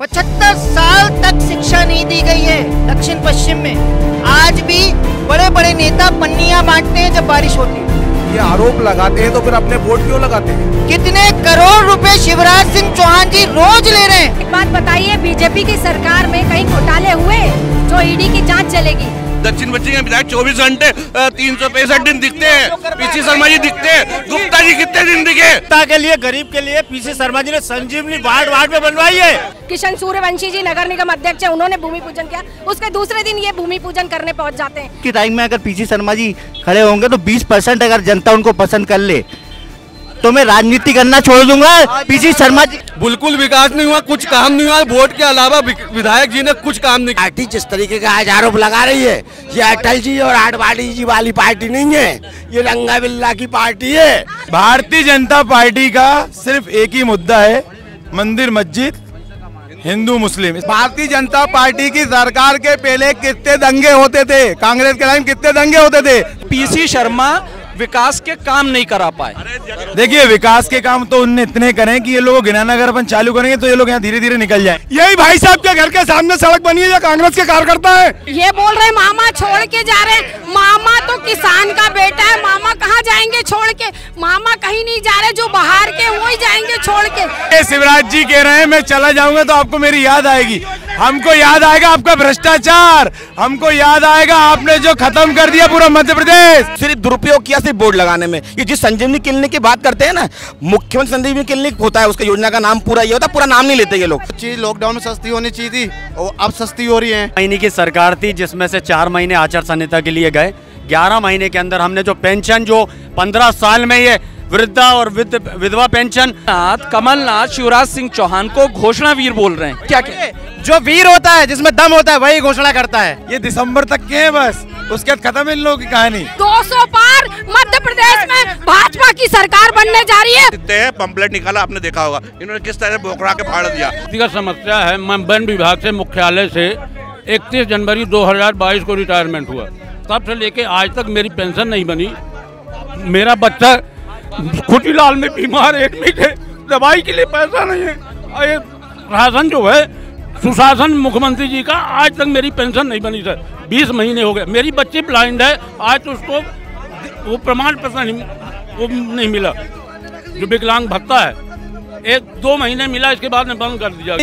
पचहत्तर साल तक शिक्षा नहीं दी गई है दक्षिण पश्चिम में। आज भी बड़े बड़े नेता पन्निया बांटते हैं जब बारिश होती है। ये आरोप लगाते हैं तो फिर अपने वोट क्यों लगाते हैं? कितने करोड़ रुपए शिवराज सिंह चौहान जी रोज ले रहे हैं। एक बात बताइए बीजेपी की सरकार में कहीं घोटाले हुए? जो ईडी की जाँच चलेगी। दक्षिण पश्चिम के विधायक चौबीस घंटे तीन सौ पैंसठ दिन दिखते हैं। पीसी शर्मा जी दिखते हैं। गुप्ता जी कितने दिन दिखे? जनता के लिए गरीब के लिए पीसी शर्मा जी ने संजीवनी वार्ड वार्ड में बनवाई है। किशन सूर्यवंशी जी नगर निगम अध्यक्ष है उन्होंने भूमि पूजन किया। उसके दूसरे दिन ये भूमि पूजन करने पहुँच जाते हैं। की टाइम में अगर पीसी शर्मा जी खड़े होंगे तो 20 परसेंट अगर जनता उनको पसंद कर ले तो मैं राजनीति करना छोड़ दूँगा। पीसी शर्मा जी बिल्कुल विकास नहीं हुआ कुछ काम नहीं हुआ। वोट के अलावा विधायक जी ने कुछ काम नहीं पार्टी जिस तरीके का आज आरोप लगा रही है ये अटल जी और आडवाणी जी वाली पार्टी नहीं है ये रंगा बिल्ला की पार्टी है। भारतीय जनता पार्टी का सिर्फ़ एक ही मुद्दा है मंदिर मस्जिद हिंदू मुस्लिम। भारतीय जनता पार्टी की सरकार के पहले कितने दंगे होते थे? कांग्रेस के टाइम कितने दंगे होते थे? पीसी शर्मा विकास के काम नहीं करा पाए। देखिए विकास के काम तो उनने इतने करे कि ये लोग गिनाना अगर अपन चालू करेंगे तो ये लोग यहाँ धीरे धीरे निकल जाए। यही भाई साहब के घर के सामने सड़क बनी है या कांग्रेस के कार्यकर्ता है? ये बोल रहे मामा छोड़ के जा रहे मामा तो किसान का बेटा है मामा कहाँ जाएँगे छोड़ के? मामा कहीं नहीं जा रहे जो बाहर के वही जाएँगे छोड़ के। शिवराज जी कह रहे हैं मैं चला जाऊँगा तो आपको मेरी याद आएगी। हमको याद आएगा आपका भ्रष्टाचार। हमको याद आएगा आपने जो खत्म कर दिया पूरा मध्य प्रदेश। सिर्फ़ दुरुपयोग किया सिर्फ़ बोर्ड लगाने में। ये जिस संजीवनी क्लिनिक की बात करते हैं ना मुख्यमंत्री संजीवनी क्लिनिक होता है उसका योजना का नाम पूरा ये होता है पूरा नाम नहीं लेते ये लोग। चीज़ लॉकडाउन में सस्ती होनी चाहिए थी और अब सस्ती हो रही है। महीने की सरकार थी जिसमें से चार महीने आचार संहिता के लिए गए। ग्यारह महीने के अंदर हमने जो पेंशन जो पंद्रह साल में ये वृद्धा और विधवा पेंशन। कमलनाथ शिवराज सिंह चौहान को घोषणा वीर बोल रहे हैं। क्या क्या जो वीर होता है जिसमें दम होता है वही घोषणा करता है। ये दिसंबर तक के हैं बस। उसके बाद खत्म इन लोगों की कहानी। 200 पार मध्य प्रदेश में भाजपा की सरकार बनने जा रही है। पंपलेट निकाला आपने देखा होगा। इन्होंने किस तरह बोकरा के फाड़ दिया। व्यक्तिगत समस्या है मैं वन विभाग से मुख्यालय से 31 जनवरी 2022 को रिटायरमेंट हुआ। तब से लेके आज तक मेरी पेंशन नहीं बनी। मेरा बच्चा खुटीलाल में बीमार एडमिट है। दवाई के लिए पैसा नहीं है। राशन जो है, सुशासन मुख्यमंत्री जी का, आज तक मेरी पेंशन नहीं बनी, सर। बीस महीने हो गए। मेरी बच्ची ब्लाइंड है। आज तो उसको वो प्रमाण पत्र नहीं, वो नहीं मिला। जो विकलांग भत्ता है, एक, दो महीने मिला, इसके बाद में बंद कर दिया।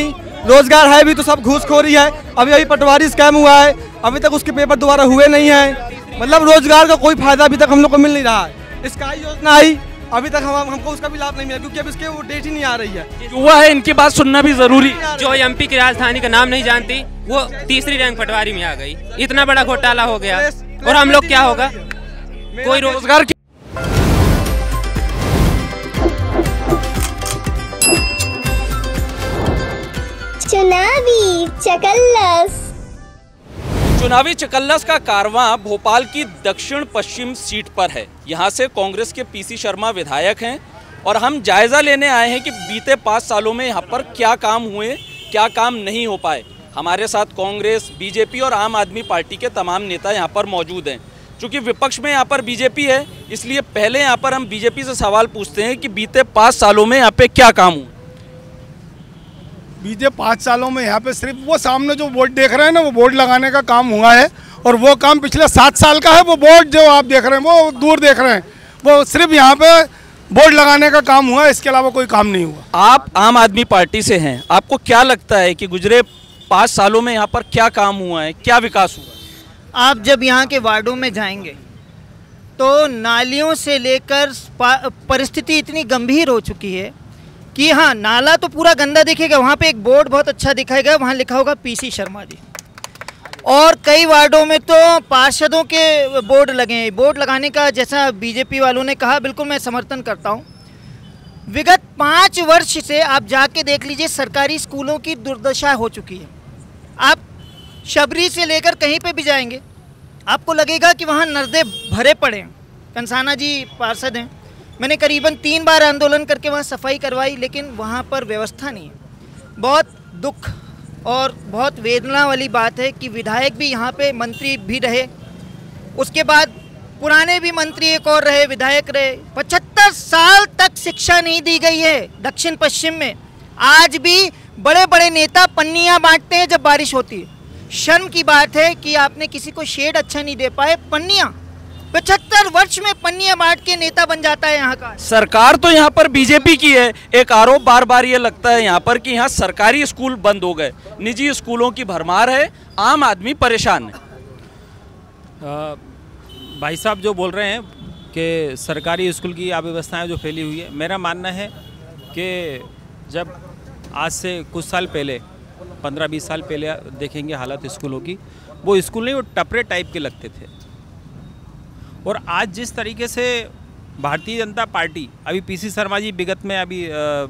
रोज़गार है भी तो सब घूसखोरी है। अभी अभी पटवारी स्कैम हुआ है। अभी तक उसके पेपर दोबारा हुए नहीं है। मतलब रोज़गार का कोई फ़ायदा अभी तक हम लोग को मिल नहीं रहा है। इसका योजना आई। अभी तक हम हमको उसका भी लाभ नहीं मिला क्योंकि अब इसके वो डेट ही नहीं आ रही है। युवा है इनकी बात सुनना भी ज़रूरी। जो एमपी की राजधानी का नाम नहीं जानती वो तीसरी रैंक पटवारी में आ गई। इतना बड़ा घोटाला हो गया। और हम लोग क्या होगा? कोई रोज़गार चुनावी चकल्लस। चुनावी चकल्लस का कारवां भोपाल की दक्षिण पश्चिम सीट पर है। यहाँ से कांग्रेस के पीसी शर्मा विधायक हैं और हम जायज़ा लेने आए हैं कि बीते पाँच सालों में यहाँ पर क्या काम हुए, क्या काम नहीं हो पाए। हमारे साथ कांग्रेस, बीजेपी और आम आदमी पार्टी के तमाम नेता यहाँ पर मौजूद हैं। चूँकि विपक्ष में यहाँ पर बीजेपी है, इसलिए पहले यहाँ पर हम बीजेपी से सवाल पूछते हैं कि बीते पाँच सालों में यहाँ पे क्या काम हुआ। बीते पाँच सालों में यहाँ पे सिर्फ़ वो सामने जो बोर्ड देख रहे हैं ना वो बोर्ड लगाने का काम हुआ है और वो काम पिछले सात साल का है वो बोर्ड जो आप देख रहे हैं वो दूर देख रहे हैं। वो सिर्फ़ यहाँ पे बोर्ड लगाने का काम हुआ है इसके अलावा कोई काम नहीं हुआ। आप आम आदमी पार्टी से हैं आपको क्या लगता है कि गुजरे पाँच सालों में यहाँ पर क्या काम हुआ है क्या विकास हुआ आप जब यहाँ के वार्डों में जाएँगे तो नालियों से लेकर परिस्थिति इतनी गंभीर हो चुकी है कि हाँ नाला तो पूरा गंदा दिखेगा, वहाँ पे एक बोर्ड बहुत अच्छा दिखाएगा वहाँ लिखा होगा पीसी शर्मा जी। और कई वार्डों में तो पार्षदों के बोर्ड लगे हैं। बोर्ड लगाने का जैसा बीजेपी वालों ने कहा, बिल्कुल मैं समर्थन करता हूँ। विगत पाँच वर्ष से आप जाके देख लीजिए, सरकारी स्कूलों की दुर्दशा हो चुकी है। आप शबरी से लेकर कहीं पे भी जाएँगे, आपको लगेगा कि वहाँ नर्दे भरे पड़े हैं। कंसाना जी पार्षद हैं। मैंने करीबन तीन बार आंदोलन करके वहाँ सफ़ाई करवाई, लेकिन वहाँ पर व्यवस्था नहीं है। बहुत दुख और बहुत वेदना वाली बात है कि विधायक भी यहाँ पे मंत्री भी रहे। उसके बाद पुराने भी मंत्री एक और रहे, विधायक रहे। पचहत्तर साल तक शिक्षा नहीं दी गई है दक्षिण पश्चिम में। आज भी बड़े बड़े नेता पन्नियाँ बांटते हैं जब बारिश होती है। शर्म की बात है कि आपने किसी को शेड अच्छा नहीं दे पाए, पन्नियाँ। पचहत्तर वर्ष में पन्नियाँ बांट के नेता बन जाता है यहाँ का। सरकार तो यहाँ पर बीजेपी की है। एक आरोप बार बार ये लगता है यहाँ पर कि यहाँ सरकारी स्कूल बंद हो गए। निजी स्कूलों की भरमार है। आम आदमी परेशान है। अ, भाई साहब जो बोल रहे हैं कि सरकारी स्कूल की अव्यवस्थाएँ जो फैली हुई है मेरा मानना है कि जब आज से कुछ साल पहले पंद्रह बीस साल पहले देखेंगे हालत स्कूलों की वो स्कूल नहीं वो टपरे टाइप के लगते थे। और आज जिस तरीके से भारतीय जनता पार्टी, अभी पीसी शर्मा जी विगत में अभी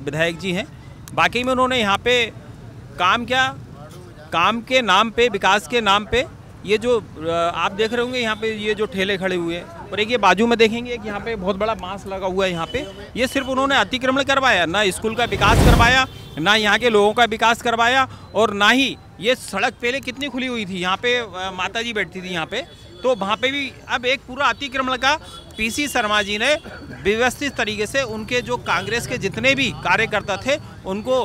विधायक जी हैं, बाकी में उन्होंने यहाँ पे काम क्या, काम के नाम पे, विकास के नाम पे, ये जो आप देख रहे होंगे यहाँ पे ये जो ठेले खड़े हुए हैं, और एक ये बाजू में देखेंगे कि यहाँ पे बहुत बड़ा बाँस लगा हुआ है यहाँ पे, ये सिर्फ़ उन्होंने अतिक्रमण करवाया, ना स्कूल का विकास करवाया, ना यहाँ के लोगों का विकास करवाया, और ना ही ये सड़क पहले कितनी खुली हुई थी, यहाँ पे माता जी बैठती थी यहाँ पे तो वहाँ पे भी अब एक पूरा अतिक्रमण का पीसी शर्मा जी ने व्यवस्थित तरीके से उनके जो कांग्रेस के जितने भी कार्यकर्ता थे, उनको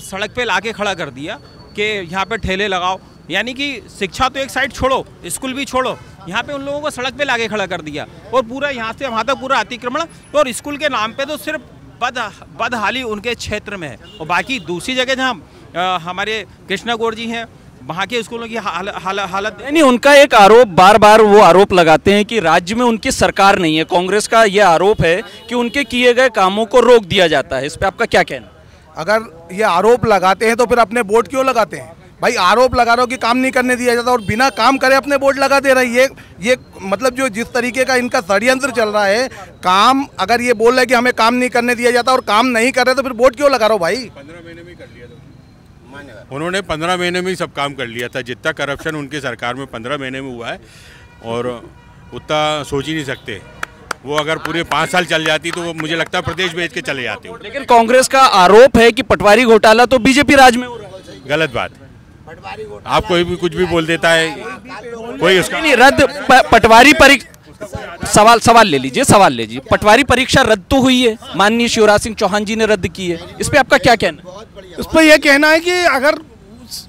सड़क पे लाके खड़ा कर दिया कि यहाँ पे ठेले लगाओ। यानी कि शिक्षा तो एक साइड छोड़ो, स्कूल भी छोड़ो, यहाँ पे उन लोगों को सड़क पे लाके खड़ा कर दिया। और पूरा यहाँ से वहाँ तक पूरा अतिक्रमण, और स्कूल के नाम पे तो सिर्फ़ बद, बदहाली उनके क्षेत्र में है। और बाकी दूसरी जगह जहाँ हमारे कृष्णा गौर जी हैं वहाँ के स्कूलों की हाल, हाल, हालत। नहीं उनका एक आरोप बार बार वो आरोप लगाते हैं कि राज्य में उनकी सरकार नहीं है। कांग्रेस का ये आरोप है कि उनके किए गए कामों को रोक दिया जाता है। इस पर आपका क्या कहना? अगर ये आरोप लगाते हैं तो फिर अपने वोट क्यों लगाते हैं? भाई आरोप लगा रहे हो कि काम नहीं करने दिया जाता और बिना काम करे अपने वोट लगा दे रहे हैं। ये ये मतलब जो जिस तरीके का इनका षडयंत्र चल रहा है काम अगर ये बोल रहे हैं कि हमें काम नहीं करने दिया जाता और काम नहीं कर रहे तो फिर वोट क्यों लगा रहे हो भाई? उन्होंने पंद्रह महीने में ही सब काम कर लिया था। जितना करप्शन उनकी सरकार में पंद्रह महीने में हुआ है और उतना सोच ही नहीं सकते। वो अगर पूरे पाँच साल चल जाती तो वो मुझे लगता है प्रदेश भेज के चले जाते लेकिन कांग्रेस का आरोप है कि पटवारी घोटाला तो बीजेपी राज में हो रहा है। गलत बात। आप कोई भी कुछ भी बोल देता है कोई उसका नहीं रद्द पटवारी परीक्षा सवाल सवाल ले लीजिए सवाल ले लीजिए। पटवारी परीक्षा रद्द तो हुई है। माननीय शिवराज सिंह चौहान जी ने रद्द की है। इस पर आपका क्या कहना उस पर यह कहना है कि अगर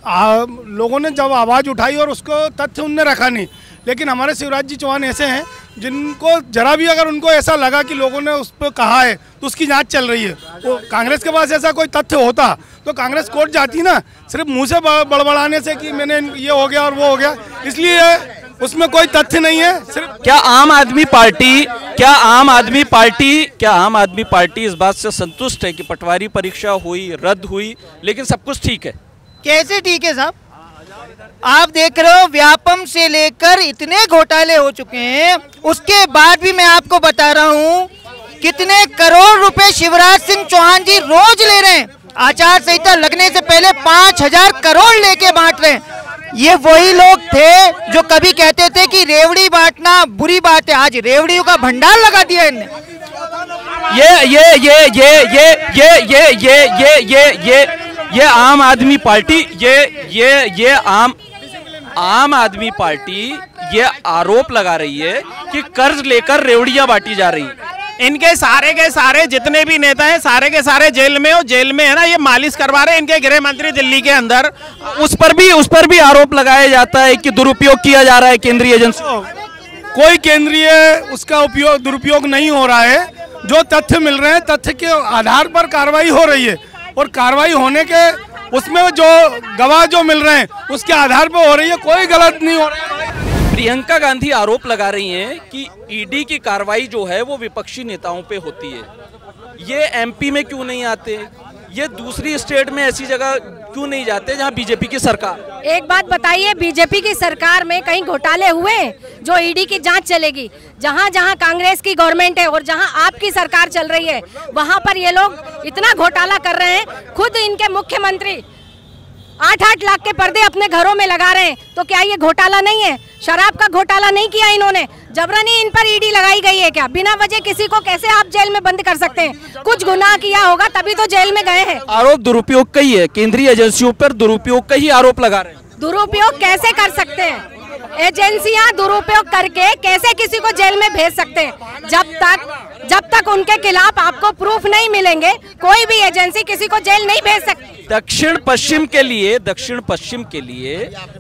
आ, लोगों ने जब आवाज़ उठाई और उसको तथ्य उनने रखा नहीं लेकिन हमारे शिवराज जी चौहान ऐसे हैं जिनको जरा भी अगर उनको ऐसा लगा कि लोगों ने उस पर कहा है तो उसकी जाँच चल रही है। तो कांग्रेस के पास ऐसा कोई तथ्य होता तो कांग्रेस कोर्ट जाती ना सिर्फ़ मुँह से बड़बड़ाने से कि मैंने ये हो गया और वो हो गया। इसलिए उसमें कोई तथ्य नहीं है सिर्फ़ क्या आम आदमी पार्टी क्या आम आदमी पार्टी क्या आम आदमी पार्टी इस बात से संतुष्ट है कि पटवारी परीक्षा हुई रद्द हुई लेकिन सब कुछ ठीक है? कैसे ठीक है साहब? आप देख रहे हो व्यापम से लेकर इतने घोटाले हो चुके हैं। उसके बाद भी मैं आपको बता रहा हूँ कितने करोड़ रुपए शिवराज सिंह चौहान जी रोज ले रहे हैं। आचार संहिता लगने से पहले पाँच हज़ार करोड़ लेके बांट रहे हैं। ये वही लोग थे जो कभी कहते थे कि रेवड़ी बांटना बुरी बात है आज रेवड़ियों का भंडार लगा दिया इनने ये ये ये ये ये ये ये ये ये ये ये ये आम आदमी पार्टी ये ये ये आम आम आदमी पार्टी ये आरोप लगा रही है कि कर्ज लेकर रेवड़ियाँ बांटी जा रही हैं इनके सारे के सारे जितने भी नेता हैं, सारे के सारे जेल में और जेल में है ना, ये मालिश करवा रहे हैं इनके गृह मंत्री दिल्ली के अंदर। उस पर भी, उस पर भी आरोप लगाया जाता है कि दुरुपयोग किया जा रहा है केंद्रीय एजेंसी। कोई केंद्रीय उसका उपयोग, दुरुपयोग नहीं हो रहा है। जो तथ्य मिल रहे हैं, तथ्य के आधार पर कार्रवाई हो रही है। और कार्रवाई होने के, उसमें जो गवाह जो मिल रहे हैं, उसके आधार पर हो रही है, कोई गलत नहीं हो रहा है। प्रियंका गांधी आरोप लगा रही हैं कि ईडी की कार्रवाई जो है वो विपक्षी नेताओं पे होती है। ये एमपी में क्यों नहीं आते? ये दूसरी स्टेट में ऐसी जगह क्यों नहीं जाते जहाँ बीजेपी की सरकार? एक बात बताइए बीजेपी की सरकार में कहीं घोटाले हुए जो ईडी की जाँच चलेगी? जहाँ जहाँ कांग्रेस की गवर्नमेंट है और जहाँ आपकी सरकार चल रही है, वहाँ पर ये लोग इतना घोटाला कर रहे हैं। खुद इनके मुख्यमंत्री आठ आठ लाख के पर्दे अपने घरों में लगा रहे हैं। तो क्या ये घोटाला नहीं है? शराब का घोटाला नहीं किया इन्होंने। जबरनी इन पर ईडी लगाई गई है क्या? बिना वजह किसी को कैसे आप जेल में बंद कर सकते हैं? कुछ गुनाह किया होगा तभी तो जेल में गए हैं। आरोप दुरुपयोग का ही है। केंद्रीय एजेंसियों पर दुरुपयोग का ही आरोप लगा रहे हैं। दुरुपयोग कैसे कर सकते हैं? एजेंसियाँ दुरुपयोग करके कैसे किसी को जेल में भेज सकते हैं? जब तक जब तक उनके खिलाफ आपको प्रूफ नहीं मिलेंगे कोई भी एजेंसी किसी को जेल नहीं भेज सकती। दक्षिण पश्चिम के लिए दक्षिण पश्चिम के लिए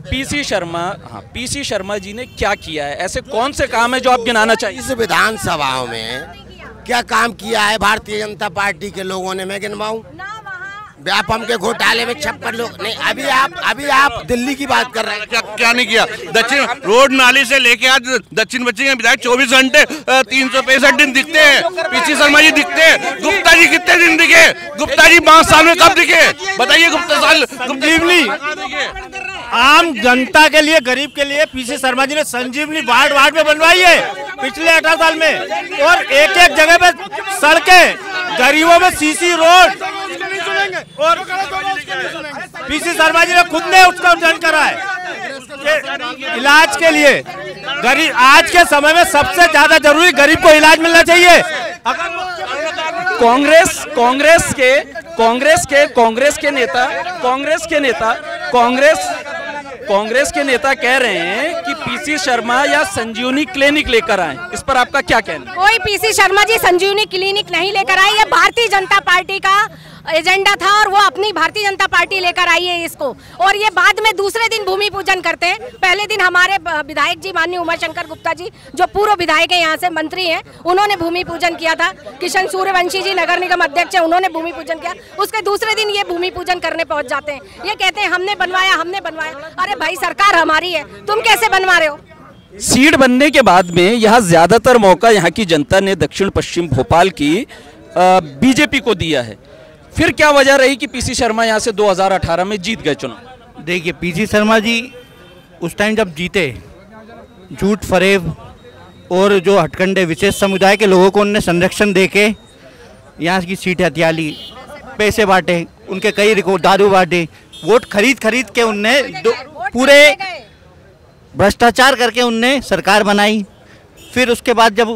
पीसी शर्मा हाँ पीसी शर्मा जी ने क्या किया है? ऐसे कौन से काम है जो आप गिनाना चाहिए इस विधानसभाओं में क्या काम किया है? भारतीय जनता पार्टी के लोगों ने मैं गिनवाऊं? व्यापम के घोटाले में छप्पन लोग नहीं अभी आप अभी आप दिल्ली की बात कर रहे हैं। क्या क्या नहीं किया? दक्षिण रोड नाली से लेके आज दक्षिण पश्चिम के विधायक चौबीस घंटे तीन सौ पैंसठ दिन दिखते हैं। पीसी शर्मा जी दिखते हैं। गुप्ता जी कितने दिन दिखे? गुप्ता जी पाँच साल में कब दिखे? बताइए गुप्ता साल संजीवनी आम जनता के लिए गरीब के लिए पीसी शर्मा जी ने संजीवनी वार्ड वार्ड में बनवाई है पिछले अठारह साल में। और एक एक जगह पे सड़कें गरीबों में सीसी रोड और पीसी शर्मा जी ने खुद ने उसका उद्घाटन करा है। इलाज के लिए। गरीब आज के समय में सबसे ज़्यादा ज़रूरी गरीब को इलाज मिलना चाहिए। कांग्रेस कांग्रेस के कांग्रेस के कांग्रेस के नेता कांग्रेस के नेता कांग्रेस कांग्रेस के नेता कह रहे हैं कि पीसी शर्मा या संजीवनी क्लिनिक लेकर आए। इस पर आपका क्या कहना कोई पीसी शर्मा जी संजीवनी क्लिनिक नहीं लेकर आए ये भारतीय जनता पार्टी का एजेंडा था और वो अपनी भारतीय जनता पार्टी लेकर आई है इसको। और ये बाद में दूसरे दिन भूमि पूजन करते हैं। पहले दिन हमारे विधायक जी, माननीय उमाशंकर गुप्ता जी, जो पूर्व विधायक है यहाँ से, मंत्री हैं, उन्होंने भूमि पूजन किया था। किशन सूर्यवंशी जी, नगर निगम अध्यक्ष है, उन्होंने भूमि पूजन किया। उसके दूसरे दिन ये भूमि पूजन करने पहुँच जाते हैं। ये कहते हैं, हमने बनवाया हमने बनवाया। अरे भाई, सरकार हमारी है। तुम कैसे बनवा रहे हो? सीट बनने के बाद में यहाँ ज़्यादातर मौका यहाँ की जनता ने दक्षिण पश्चिम भोपाल की बीजेपी को दिया है। फिर क्या वजह रही कि पीसी शर्मा यहाँ से 2018 में जीत गए चुनाव? देखिए पीसी शर्मा जी उस टाइम जब जीते झूठ फरेब और जो हटकंडे विशेष समुदाय के लोगों को उनने संरक्षण दे के यहाँ की सीट हथियाली पैसे बांटे उनके कई रिकॉर्ड दारू बांटे वोट खरीद खरीद के उनने पूरे भ्रष्टाचार करके उनने सरकार बनाई। फिर उसके बाद जब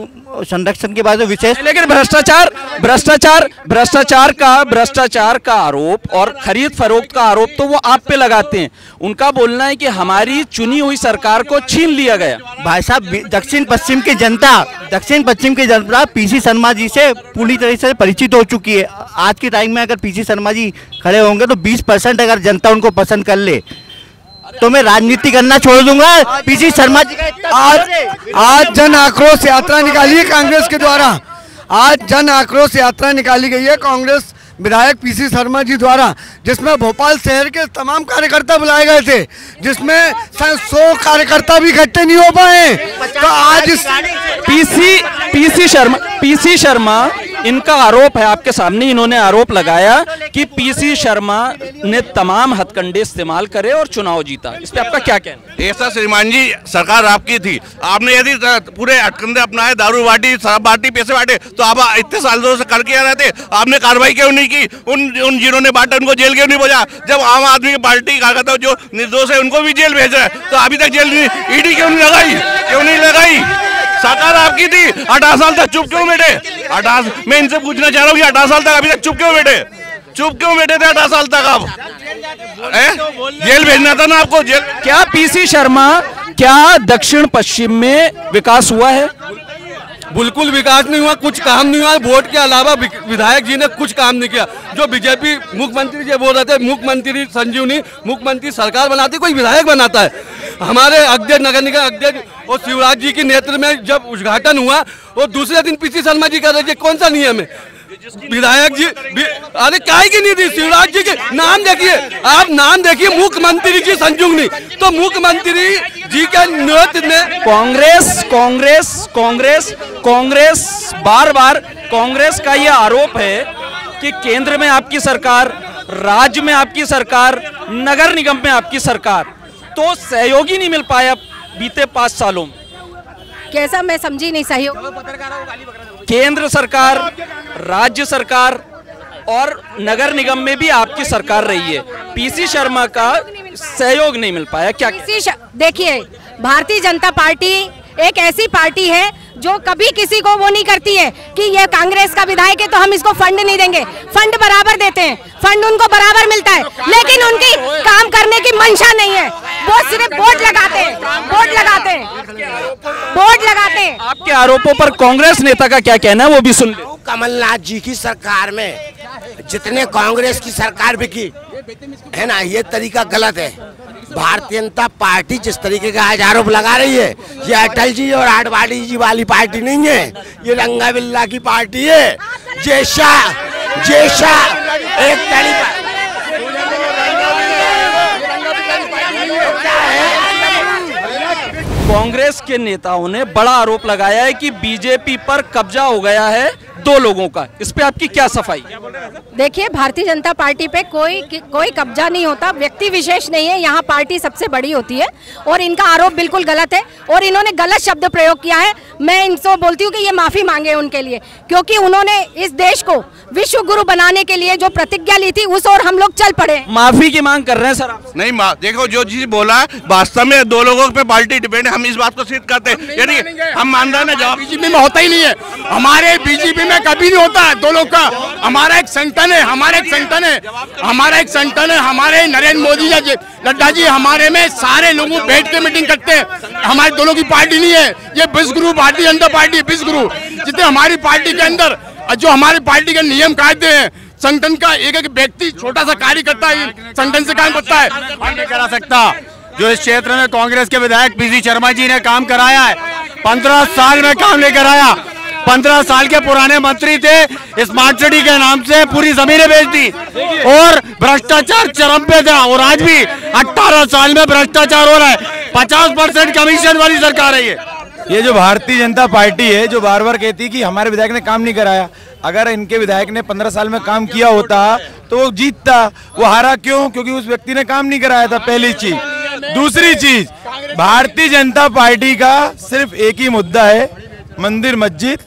संरक्षण के बाद विशेष लेकिन भ्रष्टाचार भ्रष्टाचार भ्रष्टाचार का भ्रष्टाचार का आरोप और खरीद फरोख्त का आरोप तो वो आप पे लगाते हैं। उनका बोलना है कि हमारी चुनी हुई सरकार को छीन लिया गया। भाई साहब दक्षिण पश्चिम की जनता दक्षिण पश्चिम की जनता पीसी शर्मा जी से पूरी तरह से परिचित हो चुकी है। आज के टाइम में अगर पीसी शर्मा जी खड़े होंगे तो बीस अगर जनता उनको पसंद कर ले। तो मैं राजनीति करना छोड़ दूँगा। पीसी शर्मा जी का आज आज जन आक्रोश यात्रा निकाली है कांग्रेस के द्वारा। आज जन आक्रोश यात्रा निकाली गई है कांग्रेस विधायक पीसी शर्मा जी द्वारा जिसमें भोपाल शहर के तमाम कार्यकर्ता बुलाए गए थे जिसमें सौ कार्यकर्ता भी इकट्ठे नहीं हो पाए। तो आज PC PC Sharma PC Sharma इनका आरोप है आपके सामने, इन्होंने आरोप लगाया कि पीसी शर्मा ने तमाम हथकंडे इस्तेमाल करे और चुनाव जीता। इस पे आपका क्या कहना ऐसा श्रीमान जी, सरकार आपकी थी। आपने यदि पूरे हथकंडे अपनाए, दारू बाटी, शराब बाटी, पैसे बांटे तो आप इतने सालों से करके आ रहे थे? आपने कार्रवाई क्यों नहीं की? उन उन जिन्होंने बांटा, उनको जेल क्यों नहीं भेजा? जब आम आदमी की पार्टी का था जो निर्दोष है, उनको भी जेल भेज रहा है तो अभी तक जेल ईडी क्यों नहीं लगाई? क्यों नहीं लगाई? सरकार आपकी थी। अठारह साल तक चुप क्यों बैठे? अठारह मैं इनसे पूछना चाह रहा हूँ कि अठारह साल तक अभी तक चुप क्यों बैठे? चुप क्यों बैठे थे अठारह साल तक आप? जेल भेजना था ना आपको? जेल क्या पीसी शर्मा, क्या दक्षिण पश्चिम में विकास हुआ है? बिल्कुल विकास नहीं हुआ, कुछ काम नहीं हुआ। वोट के अलावा विधायक जी ने कुछ काम नहीं किया। जो बीजेपी मुख्यमंत्री जी बोल रहे थे, मुख्यमंत्री संजीवनी, मुख्यमंत्री सरकार बनाती, कोई विधायक बनाता है। हमारे अध्यक्ष, नगर निगम अध्यक्ष और शिवराज जी के नेतृत्व में जब उद्घाटन हुआ और दूसरे दिन पीसी शर्मा जी कह रहे थे, कौन सा नियम है? विधायक जी अरे काय की नहीं थी शिवराज जी के नाम देखिए। आप नाम देखिए मुख्यमंत्री जी संजुगनी तो मुख्यमंत्री जी के नेतृत्व में कांग्रेस कांग्रेस कांग्रेस कांग्रेस बार बार कांग्रेस का यह आरोप है कि केंद्र में आपकी सरकार राज्य में आपकी सरकार नगर निगम में आपकी सरकार। तो सहयोगी नहीं मिल पाया बीते पाँच सालों में। कैसा? मैं समझी नहीं सहयोग केंद्र सरकार, राज्य सरकार और नगर निगम में भी आपकी सरकार रही है। पीसी शर्मा का सहयोग नहीं मिल पाया। क्या देखिए, भारतीय जनता पार्टी एक ऐसी पार्टी है जो कभी किसी को वो नहीं करती है कि ये कांग्रेस का विधायक है तो हम इसको फंड नहीं देंगे। फंड बराबर देते हैं। फंड उनको बराबर मिलता है, लेकिन उनकी काम करने की मंशा नहीं है। वो सिर्फ़ वोट लगाते हैं। वोट लगाते हैं। वोट लगाते हैं। आपके आरोपों पर कांग्रेस नेता का क्या कहना है वो भी सुन ले। कमलनाथ जी की सरकार में जितने कांग्रेस की सरकार भी की है ना ये तरीका गलत है। भारतीय जनता पार्टी जिस तरीके का आज आरोप लगा रही है ये अटल जी और आडवाणी जी वाली पार्टी नहीं है ये रंगा बिल्ला की पार्टी है। जैसा जैसा एक तरीका कांग्रेस के नेताओं ने बड़ा आरोप लगाया है कि बीजेपी पर कब्जा हो गया है दो लोगों का। इस पे आपकी क्या सफ़ाई? देखिए, भारतीय जनता पार्टी पे कोई कोई कब्जा नहीं होता। व्यक्ति विशेष नहीं है। यहाँ पार्टी सबसे बड़ी होती है और इनका आरोप बिल्कुल गलत है और इन्होंने गलत शब्द प्रयोग किया है। मैं इनसे बोलती हूँ कि ये माफ़ी मांगे उनके लिए, क्योंकि उन्होंने इस देश को विश्व गुरु बनाने के लिए जो प्रतिज्ञा ली थी उस और हम लोग चल पड़े। माफ़ी की मांग कर रहे हैं सर आप? नहीं मा, देखो जो चीज़ बोला वास्तव में दो लोगों पे पार्टी डिपेंड है हम इस बात को सिद्ध करते हैं। यानी हम मान रहे ना जवाब बीजेपी में होता ही नहीं है। हमारे बीजेपी में कभी नहीं होता है दो लोग का। हमारा एक संगठन है हमारा एक संगठन है। हमारा एक संगठन है हमारे नरेंद्र मोदी जी नड्डा जी हमारे में सारे लोग बैठ के मीटिंग करते हैं। हमारे दोनों की पार्टी नहीं है। ये विश्व गुरु भारतीय जनता पार्टी विश्व गुरु जितने हमारी पार्टी के अंदर जो हमारी पार्टी के नियम कायदे हैं संगठन का एक एक व्यक्ति छोटा सा कार्य करता है संगठन से काम करता है। नहीं करा सकता जो इस क्षेत्र में कांग्रेस के विधायक पीसी शर्मा जी ने काम कराया है पंद्रह साल में काम लेकर आया। पंद्रह साल के पुराने मंत्री थे स्मार्ट सिटी के नाम से पूरी जमीनें बेच दी। और भ्रष्टाचार चरम पे था और आज भी 18 साल में भ्रष्टाचार हो रहा है। 50 परसेंट कमीशन वाली सरकार है ये। ये जो भारतीय जनता पार्टी है, जो बार बार कहती है कि हमारे विधायक ने काम नहीं कराया। अगर इनके विधायक ने पंद्रह साल में काम किया होता तो वो जीतता। वो हारा क्यों? क्योंकि उस व्यक्ति ने काम नहीं कराया था, पहली चीज़। दूसरी चीज़, भारतीय जनता पार्टी का सिर्फ़ एक ही मुद्दा है, मंदिर मस्जिद,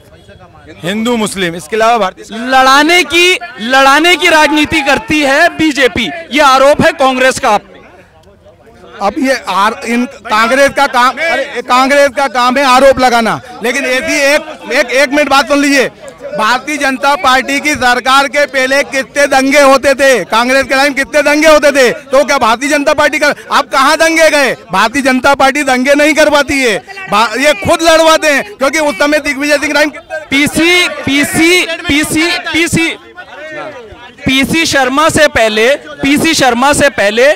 हिंदू मुस्लिम। इसके अलावा भारतीय लड़ाने की लड़ाने की राजनीति करती है बीजेपी। ये आरोप है कांग्रेस का आप। अब ये आर, इन कांग्रेस का काम कांग्रेस का काम है आरोप लगाना। लेकिन ऐसी एक एक एक मिनट बात सुन लीजिए। भारतीय जनता पार्टी की सरकार के पहले कितने दंगे होते थे? कांग्रेस के टाइम कितने दंगे होते थे? तो क्या भारतीय जनता पार्टी का अब कहाँ दंगे गए? भारतीय जनता पार्टी दंगे नहीं करवाती है। ये खुद लड़वाते हैं क्योंकि उस समय Digvijay Singh time PC PC PC PC PC Sharma से पहले पीसी शर्मा से पहले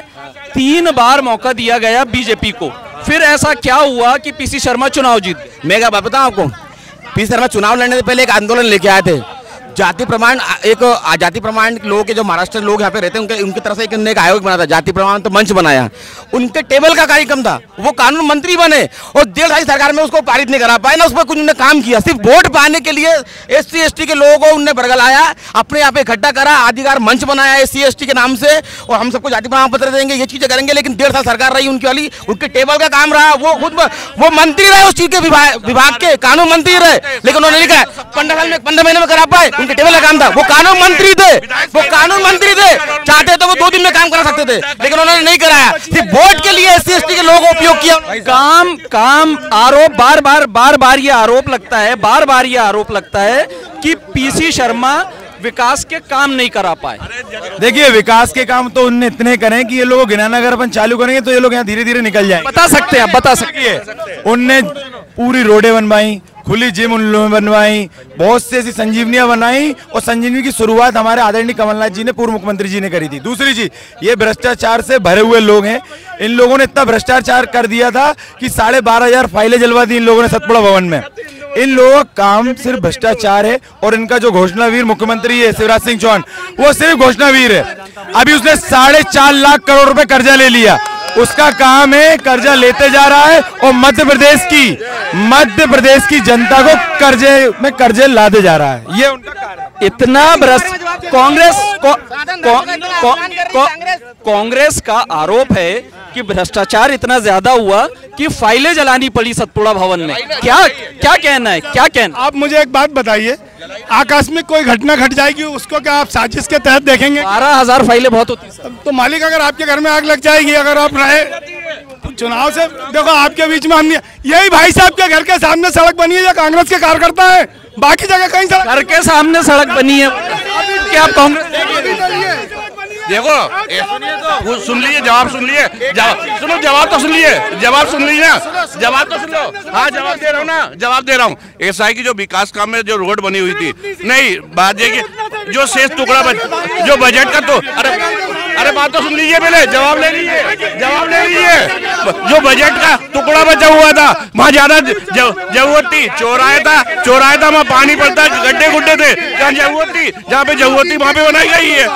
तीन बार मौका दिया गया बीजेपी को। फिर ऐसा क्या हुआ कि पीसी शर्मा चुनाव जीत मैं क्या बात बताऊँ आपको? पीसी शर्मा चुनाव लड़ने से पहले एक आंदोलन लेके आए थे। जाति प्रमाण एक जाति प्रमाण लोग के जो महाराष्ट्र लोग यहाँ पे रहते हैं उनके उनकी तरफ़ से एक, एक आयोग बना था जाति प्रमाण तो मंच बनाया। उनके टेबल का कार्यक्रम था वो कानून मंत्री बने और डेढ़ साल सरकार में उसको पारित नहीं करा पाए ना उस पर कुछ उन्होंने काम किया। सिर्फ़ वोट पाने के लिए एस सी के लोगों को उनने बरगलाया अपने यहाँ पे इकट्ठा करा अधिकार मंच बनाया एस सी के नाम से और हम सबको जाति प्रमाण पत्र देंगे ये चीज़ें करेंगे लेकिन डेढ़ साल सरकार रही उनकी वाली उनके टेबल का काम रहा वो खुद वो मंत्री रहे उस चीज़ के विभाग के कानून मंत्री रहे लेकिन उन्होंने लिखा पंद्रह साल में पंद्रह महीने में करा पाए उनके टेबल का काम था। वो कानून मंत्री थे। वो कानून मंत्री थे। चाहते तो वो दो दिन में काम करा सकते थे लेकिन उन्होंने नहीं कराया। सिर्फ़ वोट के लिए एस सी के लोगों उपयोग किया। काम काम आरोप बार बार बार बार ये आरोप लगता है बार बार ये आरोप लगता है कि पीसी शर्मा विकास के काम नहीं करा पाए। देखिए विकास के काम तो उनने इतने करे कि ये लोग गिनाना अगर अपन चालू करेंगे तो ये लोग यहाँ धीरे धीरे निकल जाएँगे। बता सकते हैं आप बता सकते हैं। उनने पूरी रोडें बनवाई खुली जिम उन लोगों ने बनवाई, बहुत से ऐसी संजीवनियाँ बनाई और संजीवनी की शुरुआत हमारे आदरणीय कमलनाथ जी ने, पूर्व मुख्यमंत्री जी ने करी थी। दूसरी चीज़ ये भ्रष्टाचार से भरे हुए लोग हैं। इन लोगों ने इतना भ्रष्टाचार कर दिया था कि साढ़े बारह हज़ार फाइलें जलवा दी इन लोगों ने सतपुड़ा भवन में। इन लोगों का काम सिर्फ़ भ्रष्टाचार है और इनका जो घोषणावीर मुख्यमंत्री है, शिवराज सिंह चौहान, वो सिर्फ़ घोषणावीर है। अभी उसने साढ़े चार लाख करोड़ रुपए कर्जा ले लिया। उसका काम है कर्जा लेते जा रहा है और मध्य प्रदेश की मध्य प्रदेश की जनता को कर्जे में कर्जे लादे जा रहा है। ये उनका इतना भ्रष्ट कांग्रेस कांग्रेस का आरोप है कि भ्रष्टाचार इतना ज़्यादा हुआ कि फाइलें जलानी पड़ी सतपुड़ा भवन में। क्या क्या कहना है? क्या कहना आप मुझे एक बात बताइए आकस्मिक कोई घटना घट जाएगी उसको क्या आप साजिश के तहत देखेंगे? बारह हज़ार फाइलें बहुत होती तो मालिक अगर आपके घर में आग लग जाएगी अगर आप रहे चुनाव से देखो आपके बीच में हम नहीं यही भाई साहब के घर के सामने सड़क बनी है या कांग्रेस के कार्यकर्ता है? बाकी जगह कहीं सड़क घर के सामने सड़क बनी है। क्या आप कांग्रेस देखो। सुन लीजिए जवाब सुन लिए। जवाब सुनो, जवाब तो सुन लिए। जवाब सुन लीजिए ना। जवाब तो सुन लो। हाँ जवाब दे रहा हूँ ना। जवाब दे रहा हूँ। एसआई की जो विकास काम में जो रोड बनी हुई थी। नहीं, बात ये कि जो शेष टुकड़ा जो बजट का तो अरे अरे, बात तो सुन लीजिए पहले। जवाब ले लीजिए। जवाब ले लीजिए। जो बजट का टुकड़ा बचा हुआ था, वहाँ ज़्यादा ज़रूरत थी। चौराहे था। चौराहे था, वहाँ पानी पड़ता, गड्ढे गुड्ढे थे। जहाँ ज़रूरत थी, जहाँ पे ज़रूरत थी, वहाँ पे बनाई गई है।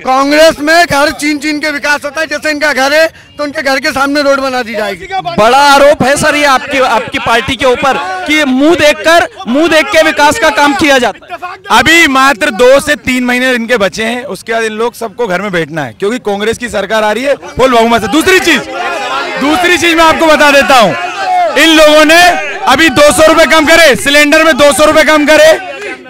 कांग्रेस में घर चीन चीन के विकास होता है जैसे इनका घर है तो उनके घर के सामने रोड बना दी जाएगी। बड़ा आरोप है सर ये आपकी आपकी पार्टी के ऊपर कि मुँह देखकर मुँह देख के विकास का काम किया जाता है। अभी मात्र दो से तीन महीने इनके बचे हैं उसके बाद इन लोग सबको घर में बैठना है क्योंकि कांग्रेस की सरकार आ रही है फुल बहुमत से। दूसरी चीज़ दूसरी चीज़ मैं आपको बता देता हूँ। इन लोगों ने अभी दो सौ रुपए कम करे सिलेंडर में दो सौ रुपए कम करे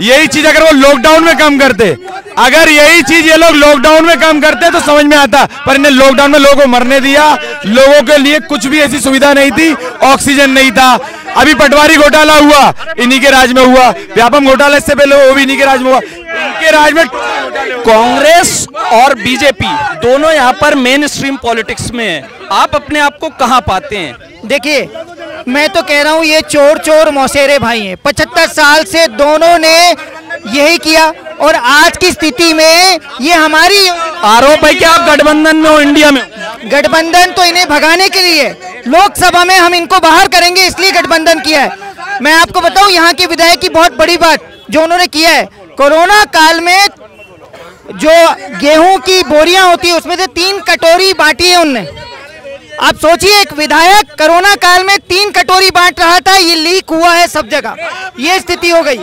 यही चीज़ अगर वो लॉकडाउन में कम करते, अगर यही चीज़ ये लोग लॉकडाउन में कम करते तो समझ में आता, पर इन्हें लॉकडाउन में लोगों को मरने दिया, लोगों के लिए कुछ भी ऐसी सुविधा नहीं थी ऑक्सीजन नहीं था। अभी पटवारी घोटाला हुआ, इन्हीं के राज में हुआ, व्यापम घोटाला इससे पहले वो भी इन्हीं के राज में हुआ। इनके राज में कांग्रेस और बीजेपी दोनों यहाँ पर मेन स्ट्रीम पॉलिटिक्स में है। आप अपने आप को कहाँ पाते हैं? देखिए मैं तो कह रहा हूँ ये चोर चोर मौसेरे भाई हैं। पचहत्तर साल से दोनों ने यही किया और आज की स्थिति में ये हमारी आरोप है कि आप गठबंधन में हो इंडिया में गठबंधन तो इन्हें भगाने के लिए। लोकसभा में हम इनको बाहर करेंगे इसलिए गठबंधन किया है। मैं आपको बताऊँ यहाँ के विधायक की बहुत बड़ी बात जो उन्होंने किया है। कोरोना काल में जो गेहूँ की बोरियाँ होती है उसमें से तीन कटोरी बांटी है उनने। आप सोचिए एक विधायक कोरोना काल में तीन कटोरी बांट रहा था ये लीक हुआ है सब जगह। ये स्थिति हो गई।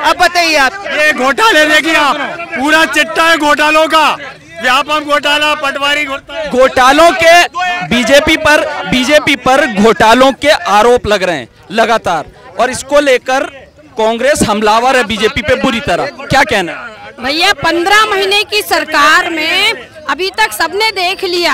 अब बताइए आप। ये घोटाले देखिए आप। पूरा चिट्टा है घोटालों का। व्यापम घोटाला पटवारी घोटाला। घोटालों के बीजेपी पर बीजेपी पर घोटालों के आरोप लग रहे हैं लगातार। और इसको लेकर कांग्रेस हमलावर है बीजेपी पे बुरी तरह। क्या कहना है? भैया पंद्रह महीने की सरकार में अभी तक सबने देख लिया।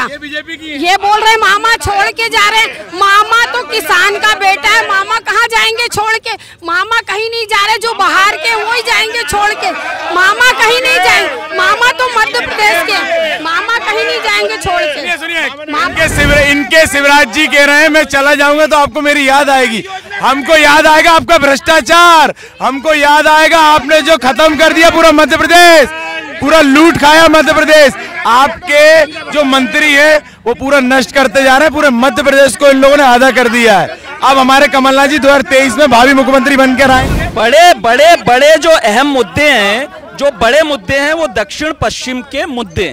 ये बोल रहे मामा छोड़ के जा रहे हैं। मामा तो किसान का बेटा है मामा कहाँ जाएँगे छोड़ के? मामा कहीं नहीं जा रहे जो बाहर के वो ही जाएँगे छोड़ के। मामा कहीं नहीं जाएँगे मामा तो मध्य प्रदेश के मामा कहीं नहीं जाएँगे छोड़ के। इनके शिवर इनके शिवराज जी कह रहे हैं मैं चला जाऊँगा तो आपको मेरी याद आएगी। हमको याद आएगा आपका भ्रष्टाचार। हमको याद आएगा आपने जो खत्म कर दिया पूरा मध्य प्रदेश। पूरा लूट खाया मध्य प्रदेश। आपके जो मंत्री है, वो पूरा नष्ट करते जा रहे हैं। पूरे मध्य प्रदेश को इन लोगों ने आधा कर दिया है। अब हमारे कमलनाथ जी 2023 में भावी मुख्यमंत्री बनकर आए। बड़े बड़े बड़े जो अहम मुद्दे हैं, जो बड़े मुद्दे हैं, वो दक्षिण पश्चिम के मुद्दे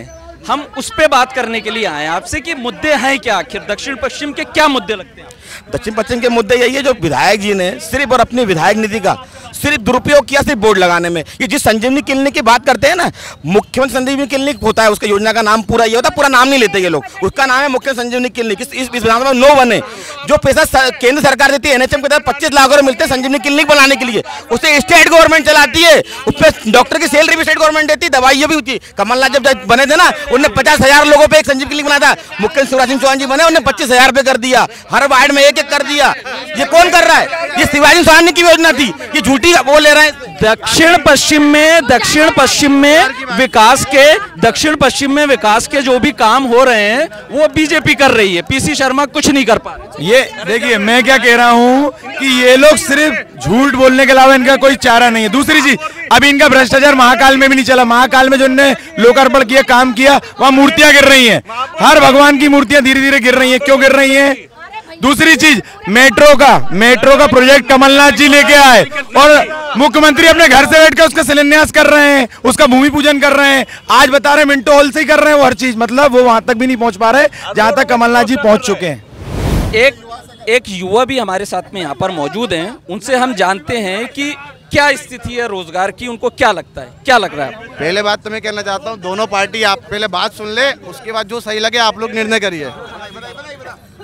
हम उस पे बात करने के लिए आए आपसे कि मुद्दे हैं क्या? आखिर दक्षिण पश्चिम के क्या मुद्दे लगते हैं? दक्षिण पश्चिम के मुद्दे यही है जो विधायक जी ने सिर्फ़ और अपनी विधायक निधि का सिर्फ़ दुरुपयोग किया सिर्फ़ बोर्ड लगाने में। ये जिस संजीवनी क्लिनिक की बात करते हैं ना, मुख्यमंत्री संजीवनी क्लिनिक होता है, उसका योजना का नाम पूरा ये होता है, पूरा नाम नहीं लेते ये लोग। उसका नाम है मुख्य संजीवनी क्लिनिक इस विधानसभा नो बने जो पैसा केंद्र सरकार देती है, एनएचएम के तहत पच्चीस लाख रुपए मिलते हैं संजीवनी क्लिनिक बनाने के लिए। उसे स्टेट गवर्नमेंट चलाती है। उसमें डॉक्टर की सैलरी भी स्टेट गवर्नमेंट देती है दवाइयाँ भी होती। है कमलनाथ जब बने थे ना उन्होंने पचास लोगों पर एक संजीव क्लिनिक बनाया। था मुख्यमंत्री शिवराज सिंह चौहान जी बने उन्होंने पच्चीस हज़ार कर दिया। हर वार्ड में एक एक कर दिया। ये कौन कर रहा है? ये शिवाजी चौहान की योजना थी ये झूठी वो ले रहे हैं। दक्षिण पश्चिम में दक्षिण पश्चिम में विकास के दक्षिण पश्चिम में विकास के जो भी काम हो रहे हैं वो बीजेपी कर रही है। पीसी शर्मा कुछ नहीं कर पा ये देखिए मैं क्या कह रहा हूँ कि ये लोग सिर्फ़ झूठ बोलने के अलावा इनका कोई चारा नहीं है। दूसरी चीज़ अभी इनका भ्रष्टाचार महाकाल में भी नहीं चला। महाकाल में जो इन्होंने लोकार्पण किया काम किया वहाँ मूर्तियाँ गिर रही है। हर भगवान की मूर्तियाँ धीरे धीरे गिर रही है। क्यों गिर रही हैं? दूसरी चीज़ मेट्रो का मेट्रो का प्रोजेक्ट कमलनाथ जी लेके आए और मुख्यमंत्री अपने घर से बैठ कर उसका शिलान्यास कर रहे हैं उसका भूमि पूजन कर रहे हैं। आज बता रहे हैं मिंटो हॉल से ही कर रहे हैं वो हर चीज़। मतलब वो वहाँ तक भी नहीं पहुँच पा रहे जहाँ तक कमलनाथ जी पहुँच चुके हैं। एक एक युवा भी हमारे साथ में यहाँ पर मौजूद हैं। उनसे हम जानते हैं कि क्या स्थिति है रोज़गार की उनको क्या लगता है? क्या लग रहा है पहले बात तो मैं कहना चाहता हूँ दोनों पार्टी आप पहले बात सुन ले उसके बाद जो सही लगे आप लोग निर्णय करिए।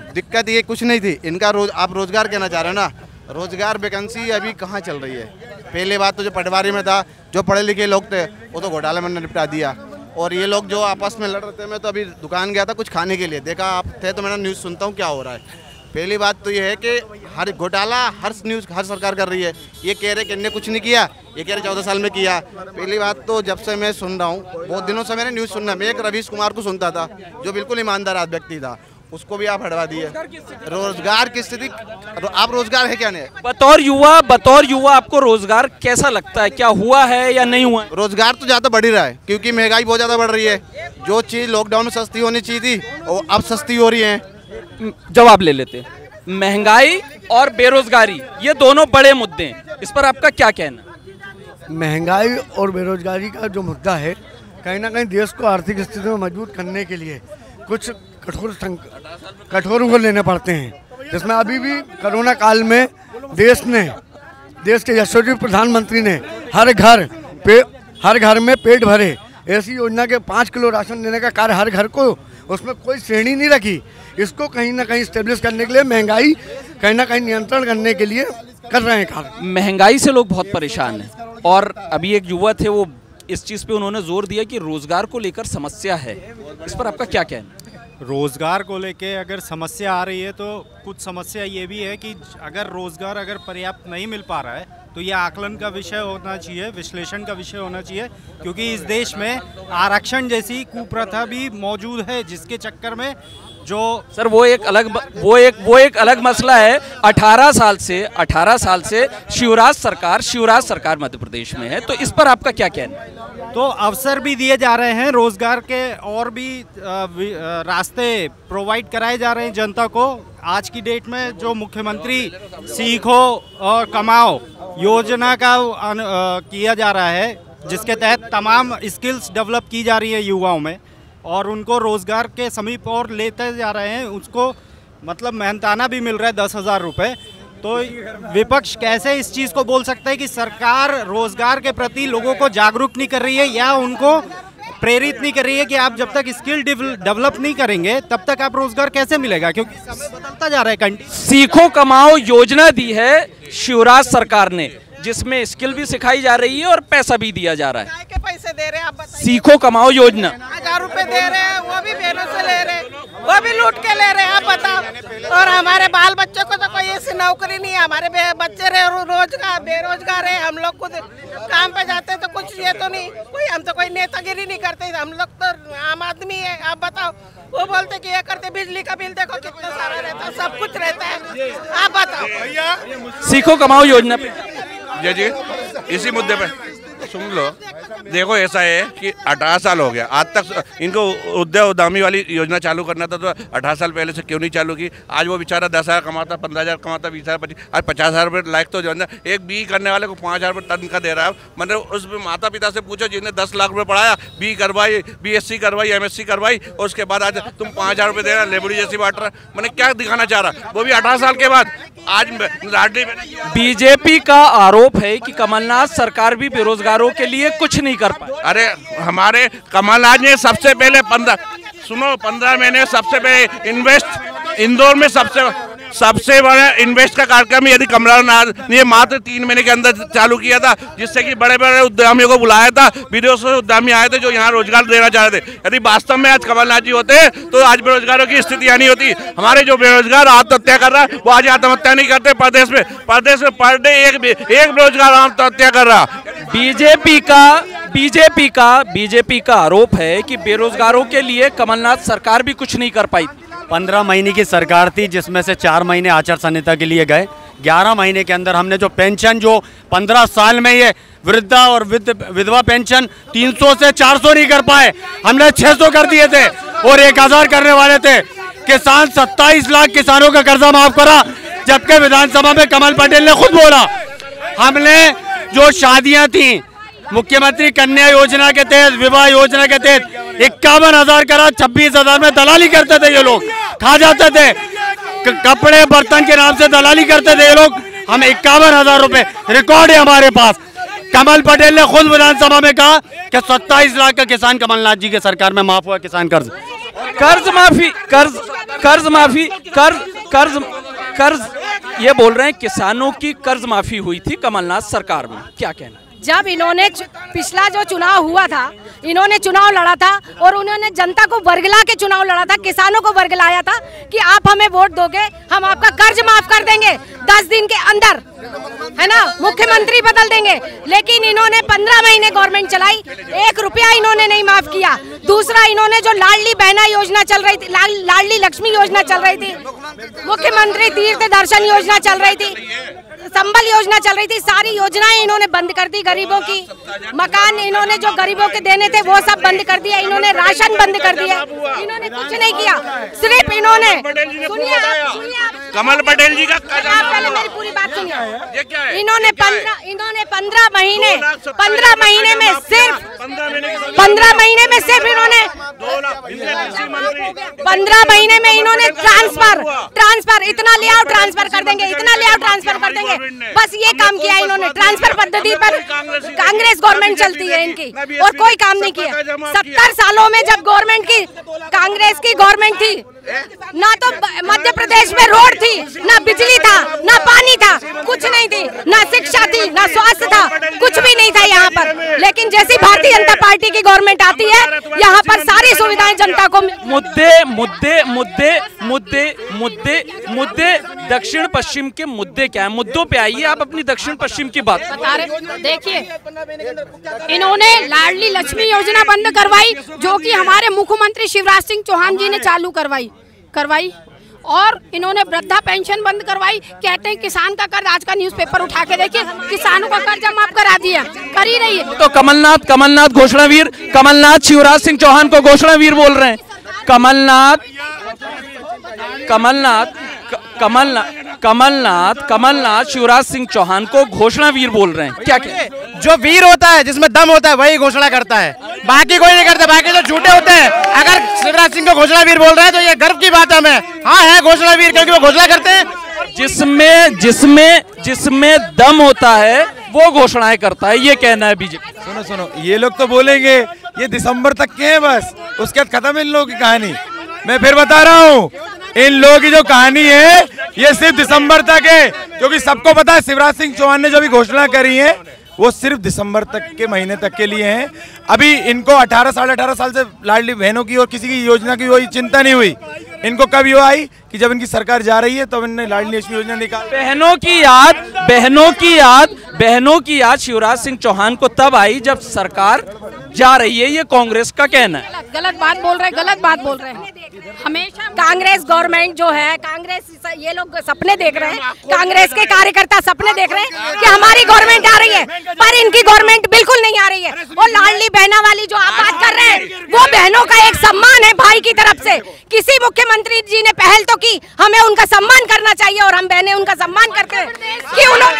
दिक्कत ये कुछ नहीं थी। इनका रोज आप रोज़गार कहना चाह रहे हो ना? रोज़गार वैकेंसी अभी कहाँ चल रही है? पहले बात तो जो पटवारी में था, जो पढ़े लिखे लोग थे, वो तो घोटाले में निपटा दिया। और ये लोग जो आपस में लड़ रहे थे, मैं तो अभी दुकान गया था कुछ खाने के लिए। देखा आप थे तो मैंने न्यूज़ सुनता हूँ क्या हो रहा है। पहली बात तो ये है कि हर घोटाला हर न्यूज़ हर सरकार कर रही है। ये कह रहे कि इनने कुछ नहीं किया, ये कह रहे चौदह साल में किया। पहली बात तो जब से मैं सुन रहा हूँ, बहुत दिनों से मैंने न्यूज़ सुनना मैं एक रवीश कुमार को सुनता था, जो बिल्कुल ईमानदार व्यक्ति था। उसको भी आप हटवा दिए। रोज़गार की स्थिति आप रोज़गार है क्या नहीं? बतौर युवा बतौर युवा आपको रोज़गार कैसा लगता है? क्या हुआ है या नहीं हुआ? रोज़गार तो ज़्यादा बढ़ ही रहा है क्योंकि महँगाई बहुत ज़्यादा बढ़ रही है। जो चीज़ लॉकडाउन में सस्ती होनी चाहिए थी वो अब सस्ती हो रही है। जवाब ले लेते। महँगाई और बेरोजगारी ये दोनों बड़े मुद्दे हैं। इस पर आपका क्या कहना? महँगाई और बेरोजगारी का जो मुद्दा है कहीं ना कहीं देश को आर्थिक स्थिति में मज़बूत करने के लिए कुछ कठोर कठोर को लेने पड़ते हैं। जिसमें अभी भी कोरोना काल में देश ने, देश के यशस्वी प्रधानमंत्री ने हर घर पे, हर घर में पेट भरे ऐसी योजना के पाँच किलो राशन देने का कार्य हर घर को, उसमें कोई श्रेणी नहीं रखी। इसको कहीं ना कहीं स्टेब्लिश करने के लिए, महँगाई कहीं ना कहीं नियंत्रण करने के लिए कर रहे हैं कार्य महँगाई से लोग बहुत परेशान हैं। और अभी एक युवा थे वो इस चीज़ पे उन्होंने ज़ोर दिया कि रोज़गार को लेकर समस्या है। इस पर आपका क्या कहना है? रोज़गार को लेके अगर समस्या आ रही है तो कुछ समस्या ये भी है कि अगर रोज़गार अगर पर्याप्त नहीं मिल पा रहा है तो ये आकलन का विषय होना चाहिए, विश्लेषण का विषय होना चाहिए, क्योंकि इस देश में आरक्षण जैसी कुप्रथा भी मौजूद है, जिसके चक्कर में जो सर वो एक अलग वो एक वो एक अलग मसला है। 18 साल से 18 साल से शिवराज सरकार शिवराज सरकार मध्य प्रदेश में है। तो इस पर आपका क्या कहना है? तो अवसर भी दिए जा रहे हैं रोज़गार के और भी रास्ते प्रोवाइड कराए जा रहे हैं जनता को। आज की डेट में जो मुख्यमंत्री सीखो और कमाओ योजना का किया जा रहा है जिसके तहत तमाम स्किल्स डेवलप की जा रही है युवाओं में। और उनको रोज़गार के समीप और लेते जा रहे हैं। उसको मतलब मेहनताना भी मिल रहा है दस हज़ार रुपये तो विपक्ष कैसे इस चीज़ को बोल सकता है कि सरकार रोज़गार के प्रति लोगों को जागरूक नहीं कर रही है या उनको प्रेरित नहीं कर रही है कि आप जब तक स्किल डेवलप नहीं करेंगे, तब तक आप रोज़गार कैसे मिलेगा? क्योंकि समय बदलता जा रहा है सीखो कमाओ योजना दी है शिवराज सरकार ने। जिसमें स्किल भी सिखाई जा रही है और पैसा भी दिया जा रहा है। के पैसे दे रहे हैं आप सीखो कमाओ योजना। हज़ार रूपए दे रहे हैं वो भी बहनों से ले रहे हैं वो भी लूट के ले रहे हैं आप बताओ। और हमारे बाल बच्चों को तो कोई ऐसी नौकरी नहीं है हमारे बच्चे रहे रोज़गार बेरोजगार है हम लोग खुद काम पे जाते हैं तो कुछ ये तो नहीं कोई हम तो कोई नेतागिरी नहीं करते हम लोग तो आम आदमी है आप बताओ। वो बोलते कि ये करते बिजली का बिल देखो कितना सारा रहता है सब कुछ रहता है। आप बताओ। भैया सीखो कमाओ योजना पे। जी जी इसी मुद्दे पे। सुन लो। देखो ऐसा है कि अठारह साल हो गया। आज तक इनको उद्योग उद्यमी वाली योजना चालू करना था तो अठारह साल पहले से क्यों नहीं चालू की? आज वो बेचारा दस हज़ार कमाता, पंद्रह हज़ार कमाता, बीस हज़ार पच्चीस, आज पचास हज़ार रुपये लायक तो जो है एक बी करने वाले को पाँच हज़ार रुपये टन का दे रहा है। मतलब उस माता पिता से पूछो जिन्हें दस लाख रुपये पढ़ाया, बी करवाई बी एस सी करवाई एम एस सी करवाई, और उसके बाद आज तुम पाँच हज़ार रुपये दे रहा लेबड़ी जैसी बांट रहा मैंने क्या दिखाना चाह रहा? वो भी अठारह साल के बाद। आज बीजेपी का आरोप है कि कमलनाथ सरकार भी बेरोजगारों के लिए कुछ नहीं कर पाए। अरे, हमारे कमलनाथ ने सबसे पहले पंद्रह, सुनो, पंद्रह महीने सबसे पहले इन्वेस्ट इंदौर में सबसे सबसे बड़ा इन्वेस्ट का कार्यक्रम यदि कमलनाथ ने मात्र तीन महीने के अंदर चालू किया था, जिससे कि बड़े बड़े उद्यमियों को बुलाया था, विदेशों से उद्यमी आए थे जो यहाँ रोज़गार देना चाह रहे थे। यदि वास्तव में आज कमलनाथ जी होते तो आज बेरोजगारों की स्थितियाँ नहीं होती, हमारे जो बेरोजगार आत्महत्या कर रहा है, वो आज आत्महत्या नहीं करते प्रदेश में। प्रदेश में पर डे एक एक बेरोजगार आत्महत्या कर रहा। बीजेपी का बीजेपी का बीजेपी का आरोप है कि बेरोजगारों के लिए कमलनाथ सरकार भी कुछ नहीं कर पाई। पंद्रह महीने की सरकार थी, जिसमें से चार महीने आचार संहिता के लिए गए। ग्यारह महीने के अंदर हमने जो पेंशन, जो पंद्रह साल में ये वृद्धा और विधवा पेंशन 300 से 400 नहीं कर पाए। हमने 600 कर दिए थे और 1000 करने वाले थे। किसान 27 लाख किसानों का कर्जा माफ़ करा, जबकि विधानसभा में कमल पटेल ने खुद बोला, हमने जो शादियाँ थी मुख्यमंत्री कन्या योजना के तहत, विवाह योजना के तहत इक्यावन हज़ार करा छब्बीस हज़ार में दलाली करते थे ये लोग। खा जाते थे। कपड़े बर्तन के नाम से दलाली करते थे ये लोग। हम इक्यावन हज़ार रुपए। रिकॉर्ड है हमारे पास। कमल पटेल ने खुद विधानसभा में कहा कि सत्ताईस लाख का किसान कमलनाथ जी के सरकार में माफ़ हुआ किसान कर्ज। कर्ज माफ़ी, कर्ज कर्ज माफ़ी, कर्ज कर्ज कर्ज। ये बोल रहे हैं किसानों की कर्ज माफ़ी हुई थी कमलनाथ सरकार में। क्या कहना जब इन्होंने पिछला जो चुनाव हुआ था, इन्होंने चुनाव लड़ा था और उन्होंने जनता को वर्गला के चुनाव लड़ा था, किसानों को वर्गलाया था कि आप हमें वोट दोगे, हम आपका कर्ज माफ़ कर देंगे दस दिन के अंदर, है ना? मुख्यमंत्री बदल देंगे। लेकिन इन्होंने पंद्रह महीने गवर्नमेंट चलाई, एक रुपया इन्होंने नहीं माफ़ किया। दूसरा, इन्होंने जो लाडली बहना योजना चल रही थी लाडली लक्ष्मी योजना चल रही थी, मुख्यमंत्री तीर्थ दर्शन योजना चल रही थी, संबल योजना चल रही थी, सारी योजनाएँ इन्होंने बंद कर दी गरीबों की मकान इन्होंने जो गरीबों के देने थे वो सब बंद कर दिया इन्होंने राशन बंद कर दिया। इन्होंने कुछ नहीं किया सिर्फ़ इन्होंने कमल पटेल जी का आप पहले मेरी पूरी बात सुनिए। इन्होंने पंद्रह इन्होंने पंद्रह महीने पंद्रह महीने में सिर्फ़ पंद्रह महीने में सिर्फ़ इन्होंने पंद्रह महीने में इन्होंने ट्रांसफ़र ट्रांसफ़र इतना ले आओ ट्रांसफ़र कर देंगे इतना ले आओ ट्रांसफ़र कर देंगे। बस ये काम किया इन्होंने ट्रांसफ़र पद्धति पर। कांग्रेस गवर्नमेंट चलती है इनकी। और कोई काम नहीं किया। सत्तर सालों में जब गवर्नमेंट की कांग्रेस की गवर्नमेंट थी ना तो मध्य प्रदेश में रोड थी ना बिजली था ना पानी था कुछ नहीं थी ना शिक्षा थी। ना स्वास्थ्य था कुछ यहाँ पर। लेकिन जैसी भारतीय जनता पार्टी की गवर्नमेंट आती है यहाँ पर सारी सुविधाएँ जनता को मुद्दे मुद्दे मुद्दे मुद्दे मुद्दे मुद्दे दक्षिण पश्चिम के मुद्दे क्या है? मुद्दों पे आइए आप अपनी दक्षिण पश्चिम की बात। बता रहे देखिए इन्होंने लाडली लक्ष्मी योजना बंद करवाई जो कि हमारे मुख्यमंत्री शिवराज सिंह चौहान जी ने चालू करवाई करवाई। और इन्होंने वृद्धा पेंशन बंद करवाई। कहते हैं किसान का कर्ज, आज का न्यूज़पेपर उठा के देखिए, किसानों का कर्ज माफ़ करा दिया। कर ही रही है। तो कमलनाथ कमलनाथ घोषणावीर, कमलनाथ शिवराज सिंह चौहान को घोषणावीर बोल रहे हैं। कमलनाथ कमलनाथ कमलनाथ कमलनाथ कमलनाथ शिवराज सिंह चौहान को घोषणावीर बोल रहे हैं। क्या क्या? जो वीर होता है जिसमें दम होता है वही घोषणा करता है। बाकी कोई नहीं करता बाकी जो झूठे होते हैं। अगर शिवराज सिंह को घोषणा वीर बोल रहे हैं तो ये गर्व की बात है हमें। हाँ है घोषणा वीर क्योंकि वो घोषणा करते हैं। जिसमें जिसमें जिसमें दम होता है वो घोषणाएँ करता है ये कहना है बीजेपी। सुनो सुनो ये लोग तो बोलेंगे ये दिसंबर तक के हैं बस उसके बाद खत्म है इन लोगों की कहानी। मैं फिर बता रहा हूँ इन लोगों की जो कहानी है ये सिर्फ़ दिसंबर तक है। क्योंकि सबको पता है शिवराज सिंह चौहान ने जो भी घोषणा करी है वो सिर्फ़ दिसंबर तक के महीने तक के लिए हैं। अभी इनको 18 साढ़े अठारह साल से लाडली बहनों की और किसी की योजना की कोई चिंता नहीं हुई। इनको कब यो आई कि जब इनकी सरकार जा रही है तब इनने लाडली लक्ष्मी योजना निकाल। बहनों की याद बहनों की याद बहनों की याद शिवराज सिंह चौहान को तब आई जब सरकार जा रही है ये कांग्रेस का कहना है। गलत बात बोल रहे हैं गलत बात बोल रहे हैं। हमेशा कांग्रेस गवर्नमेंट जो है, कांग्रेस ये लोग सपने देख रहे हैं। कांग्रेस के कार्यकर्ता सपने देख रहे हैं कि हमारी गवर्नमेंट आ रही है, पर इनकी गवर्नमेंट बिल्कुल नहीं आ रही है। वो लाडली बहना वाली जो आप बात कर रहे हैं, वो बहनों का एक सम्मान है भाई की तरफ़ से। किसी मुख्यमंत्री जी ने पहल तो की, हमें उनका सम्मान करना चाहिए और हम बहने उनका सम्मान करते हैं कि उन्होंने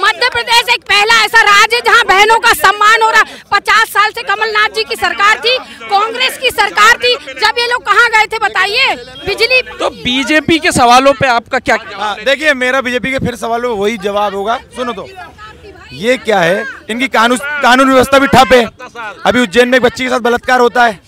मध्य प्रदेश एक पहला ऐसा राज्य है जहाँ बहनों का सम्मान हो रहा। पचास साल से कमलनाथ जी की सरकार थी, कांग्रेस की सरकार थी जब ये लोग कहाँ गए थे बताइए। बिजली तो बीजेपी के सवालों पे आपका क्या हाँ, देखिए मेरा बीजेपी के फिर सवालों में वही जवाब होगा। सुनो तो ये क्या है? इनकी कानून कानून व्यवस्था भी ठप है। अभी उज्जैन में एक बच्ची के साथ बलात्कार होता है।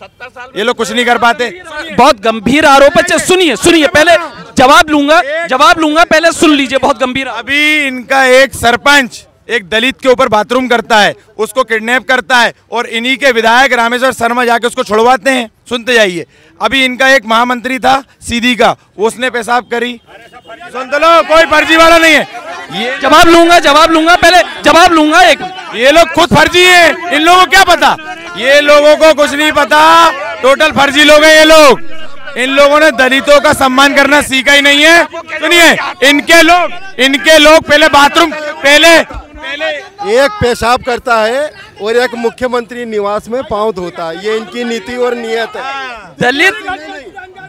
ये लोग कुछ नहीं कर पाते। बहुत गंभीर आरोप है। अच्छा, सुनिए सुनिए पहले जवाब लूँगा जवाब लूँगा पहले सुन लीजिए बहुत गंभीर अभी इनका एक सरपंच एक दलित के ऊपर बाथरूम करता है उसको किडनैप करता है और इन्हीं के विधायक रामेश्वर शर्मा जाके उसको छुड़वाते हैं। सुनते जाइए। अभी इनका एक महामंत्री था सीधी का। उसने पेशाब करी। सुन तो लो कोई फर्जी वाला नहीं है। ये जवाब लूँगा जवाब लूँगा पहले जवाब लूँगा एक। ये लोग खुद फर्जी हैं इन लोगों को क्या पता? ये लोगों को कुछ नहीं पता। टोटल फर्जी लोग हैं ये लोग। इन लोगों ने दलितों का सम्मान करना सीखा ही नहीं है। सुनिए इनके लोग इनके लोग पहले बाथरूम पहले एक पेशाब करता है और एक मुख्यमंत्री निवास में पाँव धोता है। ये इनकी नीति और नियत है। दलित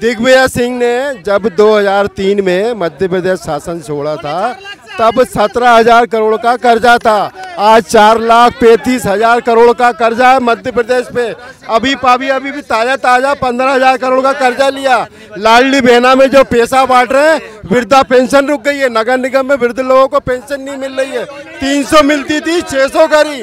दिग्विजय सिंह ने जब 2003 में मध्य प्रदेश शासन छोड़ा था तब सत्रह हज़ार करोड़ का कर्जा था। आज चार लाख पैंतीस हज़ार करोड़ का कर्जा है मध्य प्रदेश पे। अभी पाभी अभी भी ताज़ा ताज़ा पंद्रह हज़ार करोड़ का कर्जा लिया। लाडली बहना में जो पैसा बांट रहे हैं, वृद्धा पेंशन रुक गई है। नगर निगम में वृद्ध लोगों को पेंशन नहीं मिल रही है। तीन सौ मिलती थी, छह सौ करी।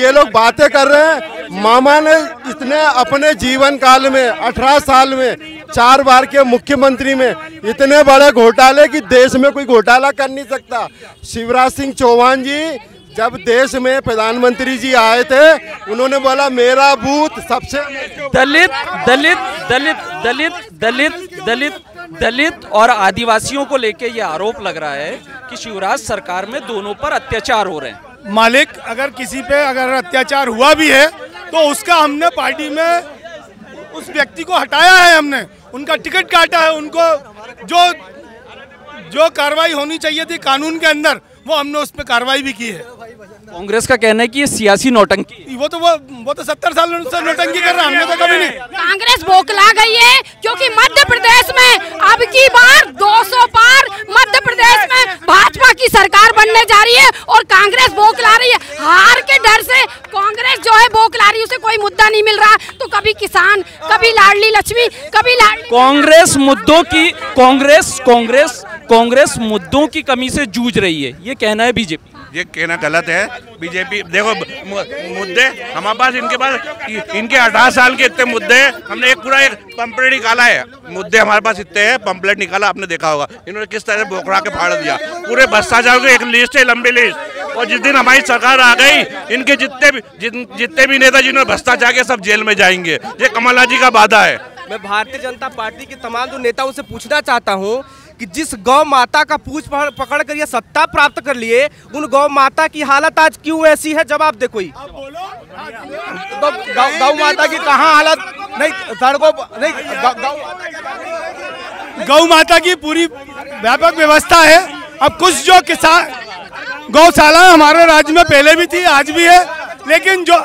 ये लोग बातें कर रहे हैं। मामा ने इतने अपने जीवन काल में, अठारह साल में चार बार के मुख्यमंत्री में इतने बड़े घोटाले कि देश में कोई घोटाला कर नहीं सकता। शिवराज सिंह चौहान जी जब देश में प्रधानमंत्री जी आए थे उन्होंने बोला मेरा बूथ सबसे दलित दलित दलित दलित दलित दलित दलित और आदिवासियों को लेके ये आरोप लग रहा है कि शिवराज सरकार में दोनों पर अत्याचार हो रहे हैं। मालिक अगर किसी पे अगर अत्याचार हुआ भी है तो उसका हमने पार्टी में उस व्यक्ति को हटाया है हमने। उनका टिकट काटा है उनको। जो जो कार्रवाई होनी चाहिए थी कानून के अंदर, वो हमने उस पर कार्रवाई भी की है। कांग्रेस का कहना है कि ये सियासी नौटंकी वो तो वो वो तो सत्तर साल से नोटंकी कर रहा है हमने तो कभी नहीं। कांग्रेस बोखला गई है क्योंकि मध्य प्रदेश में अब की बार 200 पार मध्य प्रदेश में भाजपा की सरकार बनने जा रही है और कांग्रेस बोखला रही है। हार के डर से कांग्रेस जो है बोखला रही है उसे कोई मुद्दा नहीं मिल रहा। तो कभी किसान कभी लाडली लक्ष्मी कभी लाडली कांग्रेस मुद्दों की कांग्रेस कांग्रेस कांग्रेस मुद्दों की कमी से जूझ रही है। ये कहना है बीजेपी। ये कहना गलत है। बीजेपी, देखो मुद्दे, हमारे पास इनके पास, इनके अठारह साल के इतने मुद्दे हमने एक पूरा एक पंपलेट निकाला है। मुद्दे हमारे पास इतने हैं पंपलेट निकाला, आपने देखा होगा। इन्होंने किस तरह से बोखरा के फाड़ दिया। पूरे भ्रष्टाचार की एक लिस्ट है, लंबी लिस्ट और जिस दिन हमारी सरकार आ गई, इनके जितने भी जितने भी नेता जिन्होंने भ्रष्टाचार के सब जेल में जाएँगे। ये कमलनाथ जी का वादा है। मैं भारतीय जनता पार्टी के तमाम जो नेताओं से पूछना चाहता हूँ कि जिस गौ माता का पूछ पकड़ कर ये सत्ता प्राप्त कर लिए उन गौ माता की हालत आज क्यों ऐसी है जवाब दे कोई तो गौ माता की कहाँ हालत नहीं सड़कों नहीं गौ माता की पूरी व्यापक व्यवस्था है अब कुछ जो किसान गौशाला हमारे राज्य में पहले भी थी आज भी है लेकिन जो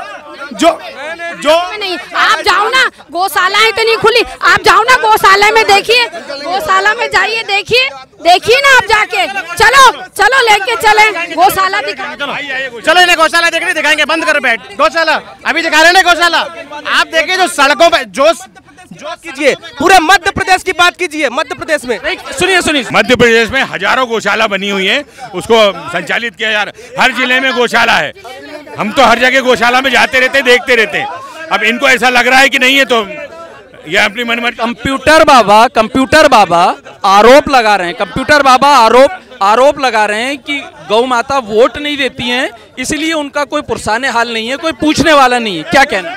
जो जो नहीं। आप जाओ ना गौशाला इतनी नहीं खुली। आप जाओ ना गौशाला में देखिए। गौशाला में जाइए देखिए। देखिए ना आप जाके। चलो चलो लेके चले। गौशाला दिखा चलो इन्हें गौशाला देखने दिखाएँगे। बंद कर बैठ। गौशाला। अभी दिखा रहे हैं ना गौशाला। आप देखिए जो सड़कों पर जो जो कीजिए पूरे मध्य प्रदेश की बात कीजिए मध्य प्रदेश में। सुनिए सुनिए। मध्य प्रदेश में हज़ारों गौशाला बनी हुई है उसको संचालित किया जा रहा है। हर ज़िले में गौशाला है। हम तो हर जगह गौशाला में जाते रहते देखते रहते। अब इनको ऐसा लग रहा है कि नहीं है तो ये कंप्यूटर बाबा कंप्यूटर बाबा आरोप लगा रहे हैं। कंप्यूटर बाबा आरोप आरोप लगा रहे हैं कि गौ माता वोट नहीं देती हैं इसलिए उनका कोई पुरसाने हाल नहीं है कोई पूछने वाला नहीं है। क्या कहना?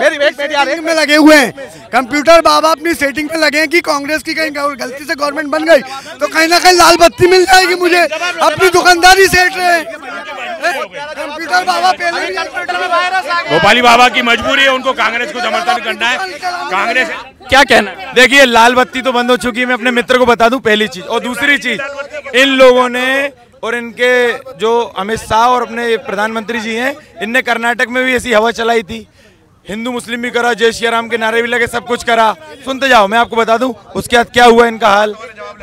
मेरी एक सेटिंग में लगे हुए हैं। कंप्यूटर बाबा अपनी सेटिंग में लगे हैं कि कांग्रेस की कहीं गलती से गवर्नमेंट बन गई तो कहीं ना कहीं लाल बत्ती मिल जाएगी मुझे। अपनी दुकानदारी सेट रहे हैं। कंप्यूटर बाबा पहले ही गोपाली बाबा की मजबूरी है उनको कांग्रेस को समर्थन करना है। कांग्रेस क्या कहना? है देखिए लाल बत्ती तो बंद हो चुकी है मैं अपने मित्र को बता दूँ पहली चीज़। और दूसरी चीज़ इन लोगों ने और इनके जो अमित शाह और अपने प्रधानमंत्री जी हैं इनने कर्नाटक में भी ऐसी हवा चलाई थी। हिंदू मुस्लिम भी करा जय श्री राम के नारे भी लगे सब कुछ करा। सुनते जाओ मैं आपको बता दूँ उसके बाद क्या हुआ इनका हाल?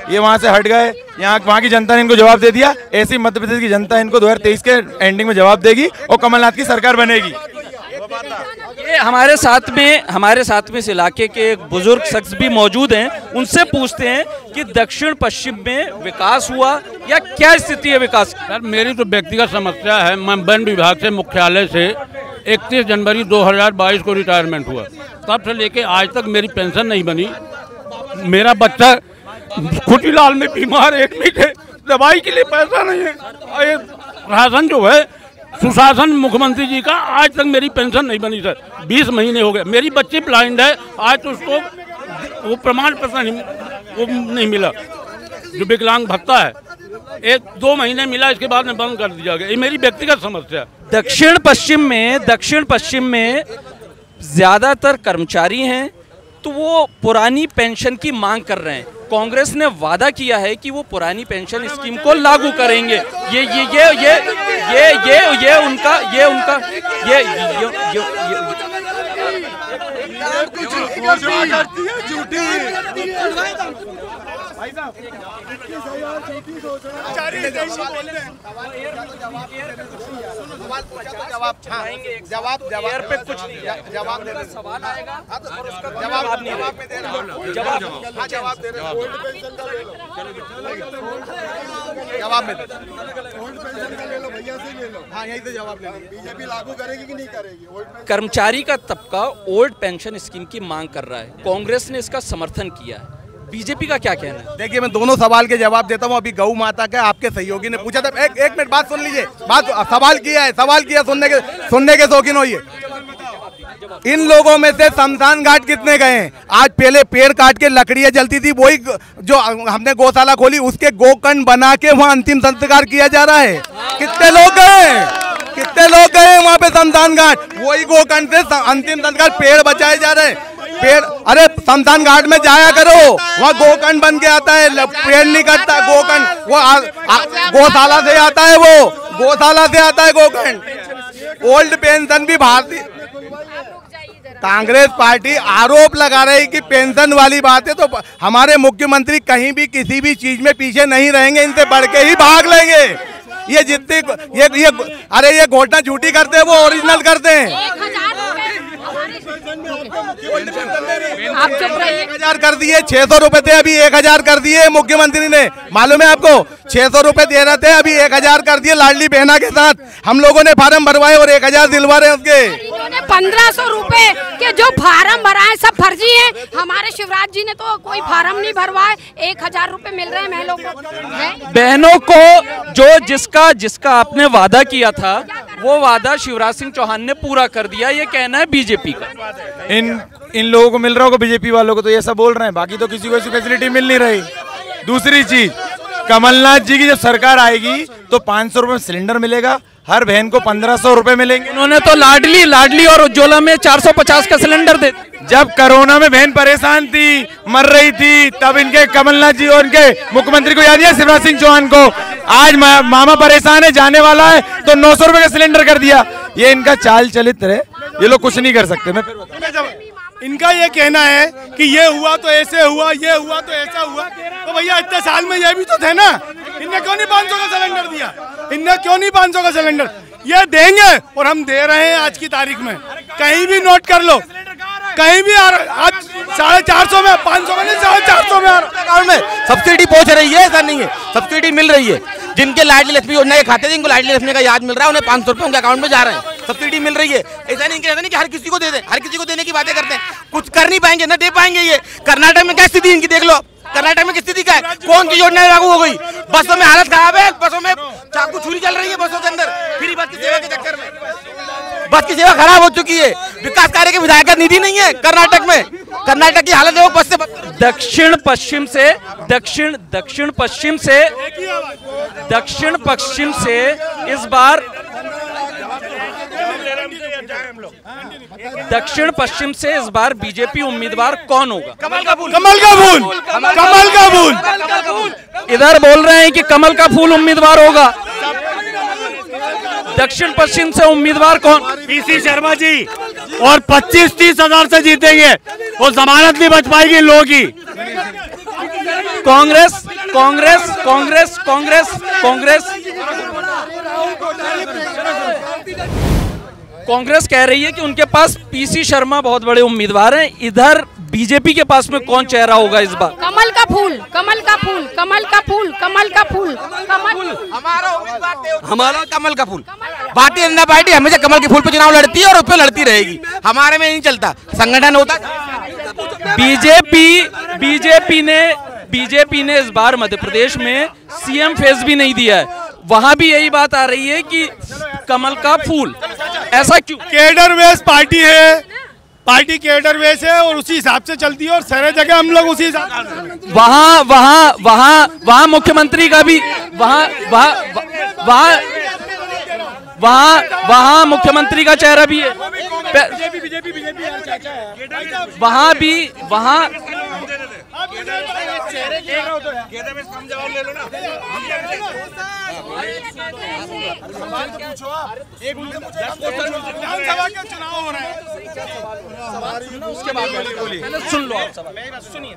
ये वहाँ से हट गए यहाँ वहाँ की जनता ने इनको जवाब दे दिया ऐसी मध्य प्रदेश की जनता इनको 2023 के एंडिंग में जवाब देगी और कमलनाथ की सरकार बनेगी। ये हमारे साथ में हमारे साथ में इस इलाके के एक बुज़ुर्ग शख्स भी मौजूद हैं उनसे पूछते हैं कि दक्षिण पश्चिम में विकास हुआ या क्या स्थिति है विकास? की? सर मेरी तो व्यक्तिगत समस्या है मैं वन विभाग से मुख्यालय से 31 जनवरी 2022 को रिटायरमेंट हुआ। तब से लेके आज तक मेरी पेंशन नहीं बनी। मेरा बच्चा खुटीलाल में बीमार एडमिट है। दवाई के लिए पैसा नहीं है। ये राशन जो है, सुशासन मुख्यमंत्री जी का, आज तक मेरी पेंशन नहीं बनी, सर। 20 महीने हो गए। मेरी बच्ची ब्लाइंड है। आज तो उसको वो प्रमाण पत्र नहीं नहीं मिला। जो विकलांग भत्ता है एक दो महीने मिला इसके बाद में बंद कर दिया गया। ये मेरी व्यक्तिगत समस्या है। दक्षिण पश्चिम में दक्षिण पश्चिम में ज़्यादातर कर्मचारी हैं तो वो पुरानी पेंशन की मांग कर रहे हैं। कांग्रेस ने वादा किया है कि वो पुरानी पेंशन स्कीम को लागू करेंगे। ये ये ये ये ये ये ये उनका ये उनका ये ये, ये, ये, जवाब जवाब जवाब पे कुछ जवाब दे सवाल आएगा। जवाब नहीं जवाब में देना जवाब हाँ जवाब दे जवाब में हाँ यही तो जवाब ले बीजेपी लागू करेगी कि नहीं करेगी? कर्मचारी का तबका ओल्ड पेंशन स्कीम की मांग कर रहा है। कांग्रेस ने इसका समर्थन किया है। बीजेपी का क्या कहना है? देखिए, मैं दोनों सवाल के जवाब देता हूँ। अभी गौ माता का आपके सहयोगी ने पूछा था। एक एक मिनट, बात सुन लीजिए। बात सवाल किया है, सवाल किया सुनने के सुनने के शौकीन होइए। इन लोगों में से शमशान घाट कितने गए हैं? आज पहले पेड़ काट के लकड़ियाँ जलती थी, वही जो हमने गौशाला खोली, उसके गोकर्ण बना के वहाँ अंतिम संस्कार किया जा रहा है। कितने लोग गए कितने लोग गए वहाँ पे शमशान घाट? वही गोकर्ण से, अंतिम संस्कार, पेड़ बचाए जा रहे हैं। पेड़, अरे शमशान घाट में जाया करो। वहाँ गोकर्ण बन के आता है पेड़ नहीं कटता, गोकर्ण। वो गौशाला से आता है वो, गौशाला से आता है गोकर्ण। ओल्ड पेंशन भी भारतीय। कांग्रेस पार्टी आरोप लगा रही कि पेंशन वाली बात है तो हमारे मुख्यमंत्री कहीं भी किसी भी चीज़ में पीछे नहीं रहेंगे, इनसे बढ़ के ही भाग लेंगे। ये जितनी ये ये अरे ये घोटना झूठी करते हैं, वो ओरिजिनल करते हैं। आप चुप रहिए। एक हज़ार कर दिए छह सौ रूपए थे अभी एक हज़ार कर दिए मुख्यमंत्री ने। मालूम है आपको? छह सौ रूपए दे रहे थे अभी एक हज़ार कर दिए लाडली बहना के साथ। हम लोगों ने फार्म भरवाए और एक हज़ार दिलवा रहे उसके। पंद्रह सौ रूपए के जो फार्म भराए सब फर्जी है। हमारे शिवराज जी ने तो कोई फार्म नहीं भरवाए। एक हज़ार रूपए मिल रहे हैं महिलाओं को। बहनों को जो जिसका जिसका आपने वादा किया था वो वादा शिवराज सिंह चौहान ने पूरा कर दिया। ये कहना है बीजेपी का। इन इन लोगों को मिल रहा होगा बीजेपी वालों को तो ये सब बोल रहे हैं। बाकी तो किसी को ऐसी फैसिलिटी मिल नहीं रही। दूसरी चीज़ कमलनाथ जी की जब सरकार आएगी तो पाँच सौ रुपये सिलेंडर मिलेगा। हर बहन को पंद्रह सौ रुपए मिलेंगे। उन्होंने तो लाडली लाडली और उज्ज्वला में 450 का सिलेंडर दे जब कोरोना में बहन परेशान थी मर रही थी तब इनके कमलनाथ जी और इनके मुख्यमंत्री को याद है शिवराज सिंह चौहान को? आज मा, मामा परेशान है जाने वाला है तो नौ सौ रुपए का सिलेंडर कर दिया। ये इनका चाल चलित्र है। ये लोग कुछ नहीं कर सकते। मैं फिर। इनका ये कहना है कि ये हुआ तो ऐसे हुआ, ये हुआ तो ऐसा हुआ। तो भैया, इतने साल में ये भी तो थे ना। इनने क्यों नहीं 500 का सिलेंडर दिया? इनने क्यों नहीं 500 का सिलेंडर ये देंगे और हम दे रहे हैं आज की तारीख में। कहीं भी नोट कर लो। कहीं भी आ रहा- आज साढ़े चार सौ में, पाँच सौ में नहीं, साढ़े चार सौ में आ रहा में सब्सिडी पहुँच रही है, ऐसा नहीं है। सब्सिडी मिल रही है। जिनके लाडली लक्ष्मी योजना के खाते थे जिनको लाडली लक्ष्मी का याद मिल रहा है, उन्हें पाँच सौ रुपये उनके अकाउंट में जा रहे हैं। सब्सिडी मिल रही है। ऐसा नहीं कि ऐसा नहीं कि हर किसी को दे दें, हर किसी को देने की बातें करते हैं। कुछ कर नहीं पाएँगे, ना दे पाएँगे ये। कर्नाटक में क्या स्थिति इनकी देख लो। कर्नाटक में किस स्थिति का है? कौन सी योजना लागू हो गई? बसों में हालत खराब है, बसों में चाकू छुरी चल रही है बसों के अंदर। फ्री बस की सेवा के चक्कर में। बस की सेवा खराब हो चुकी है। विकास कार्य के विधायक का निधि नहीं है कर्नाटक में। कर्नाटक की हालत देखो बस से दक्षिण पश्चिम से, दक्षिण दक्षिण पश्चिम से, दक्षिण पश्चिम से इस बार दक्षिण पश्चिम से इस बार बीजेपी उम्मीदवार कौन होगा? कमल का फूल। कमल का फूल। कमल का फूल। इधर बोल रहे हैं कि कमल का फूल उम्मीदवार होगा। दक्षिण पश्चिम से उम्मीदवार कौन? पीसी शर्मा जी। और 25-30 हज़ार से जीतेंगे। वो जमानत नहीं बच पाएगी लोगों की। कांग्रेस कांग्रेस कांग्रेस कांग्रेस कांग्रेस। कांग्रेस कह रही है कि उनके पास पीसी शर्मा बहुत बड़े उम्मीदवार हैं। इधर बीजेपी के पास में कौन चेहरा होगा इस बार? कमल का फूल कमल का फूल कमल का फूल कमल का फूल कमल हमारा कमल का फूल। भारतीय जनता पार्टी हमेशा कमल के फूल पे चुनाव लड़ती है और उस पर लड़ती रहेगी। हमारे में नहीं चलता। संगठन होता बीजेपी बीजेपी ने बीजेपी ने इस बार मध्य प्रदेश में सीएम फेस भी नहीं दिया है। वहाँ भी यही बात आ रही है कि कमल का फूल। ऐसा क्यों? केडर बेस पार्टी है। पार्टी केडर बेस है और उसी हिसाब से चलती है और सारे जगह हम लोग उसी हिसाब वहाँ वहाँ वहाँ वहाँ मुख्यमंत्री का भी वहाँ वहाँ वहाँ वहाँ वहाँ मुख्यमंत्री का चेहरा भी है। वहाँ भी वहाँ विधानसभा के चुनाव हो रहे हैं उसके बाद पहले सुन लो आप सुनिए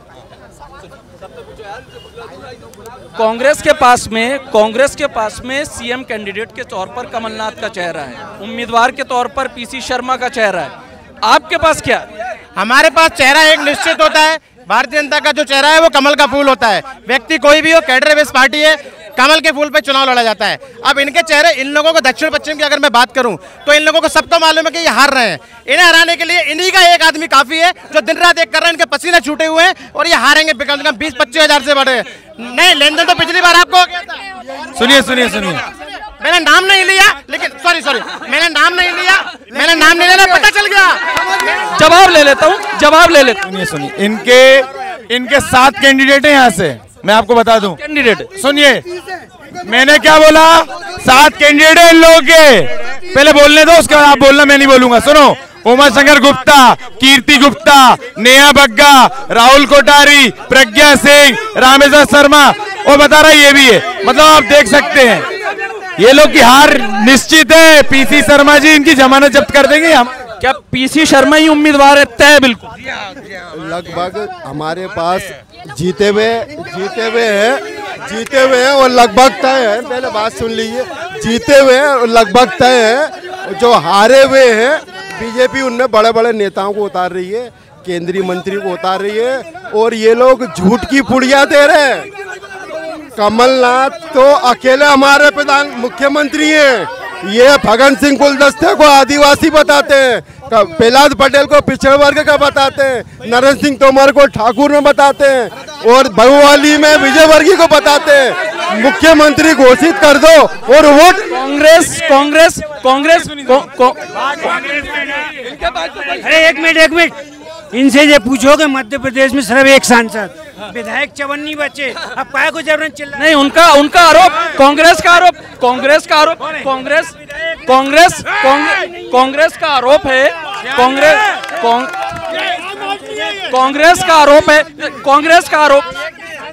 कांग्रेस के पास में कांग्रेस के पास में सीएम कैंडिडेट के तौर पर कमलनाथ का चेहरा है उम्मीदवार के तौर पर पीसी शर्मा का चेहरा है आपके पास क्या हमारे पास चेहरा एक निश्चित होता है भारतीय जनता का जो चेहरा है वो कमल का फूल होता है। व्यक्ति कोई भी हो, कैडर बेस्ट पार्टी है कमल के फूल पे चुनाव लड़ा जाता है। अब इनके चेहरे इन लोगों को दक्षिण पश्चिम की अगर मैं बात करूँ तो इन लोगों को सबको मालूम है कि ये हार रहे हैं। इन्हें हराने के लिए इन्हीं का एक आदमी काफ़ी है जो दिन रात एक कर रहे हैं इनके पसीने छूटे हुए हैं और ये हारेंगे कम से कम बीस पच्चीस हज़ार से बड़े नहीं लेन देन तो पिछली बार आपको हो गया था। सुनिए सुनिए सुनिए। मैंने नाम नहीं लिया लेकिन सॉरी सॉरी मैंने नाम नहीं लिया मैंने नाम नहीं लेना पता चल गया। जवाब ले लेता हूँ जवाब ले लेता सुनिए सुनिए। इनके इनके सात कैंडिडेट हैं यहाँ से। मैं आपको बता दूँ। कैंडिडेट सुनिए मैंने क्या बोला? सात कैंडिडेट हैं इन लोगों के। पहले बोलने दो उसके बाद आप बोलना मैं नहीं बोलूँगा। सुनो उमा शंकर गुप्ता कीर्ति गुप्ता नेहा बग्गा राहुल कोटारी प्रज्ञा सिंह रामेश्वर शर्मा। वो बता रहा ये भी है। मतलब आप देख सकते हैं। ये लोग की हार निश्चित है। पीसी शर्मा जी इनकी जमानत जब्त कर देंगे हम। क्या पीसी शर्मा ही उम्मीदवार है? तय बिल्कुल। लगभग हमारे पास जीते हुए जीते हुए हैं, जीते हुए हैं और लगभग तय है। पहले बात सुन लीजिए। जीते हुए हैं और लगभग तय है। जो हारे हुए हैं, बीजेपी उनमें बड़े बड़े नेताओं को उतार रही है, केंद्रीय मंत्री को उतार रही है और ये लोग झूठ की पुड़िया दे रहे हैं। कमलनाथ तो अकेले हमारे प्रधान मुख्यमंत्री हैं। ये फगन सिंह गुलदस्ते को आदिवासी बताते हैं। प्रहलाद पटेल को पिछड़े वर्ग का बताते हैं। नरेंद्र सिंह तोमर को ठाकुर में बताते हैं। और बहुवाली में विजय वर्गीय को बताते हैं। मुख्यमंत्री घोषित कर दो और वोट कांग्रेस कांग्रेस कांग्रेस अरे एक मिनट एक मिनट। इनसे ये पूछो कि मध्य प्रदेश में सिर्फ़ एक सांसद। विधायक चवन्नी बचे। अब काय को जबरन चिल्ला नहीं उनका उनका आरोप कांग्रेस का आरोप कांग्रेस का आरोप कांग्रेस कांग्रेस कांग्रेस का आरोप है। कांग्रेस कांग्रेस का आरोप है। कांग्रेस का आरोप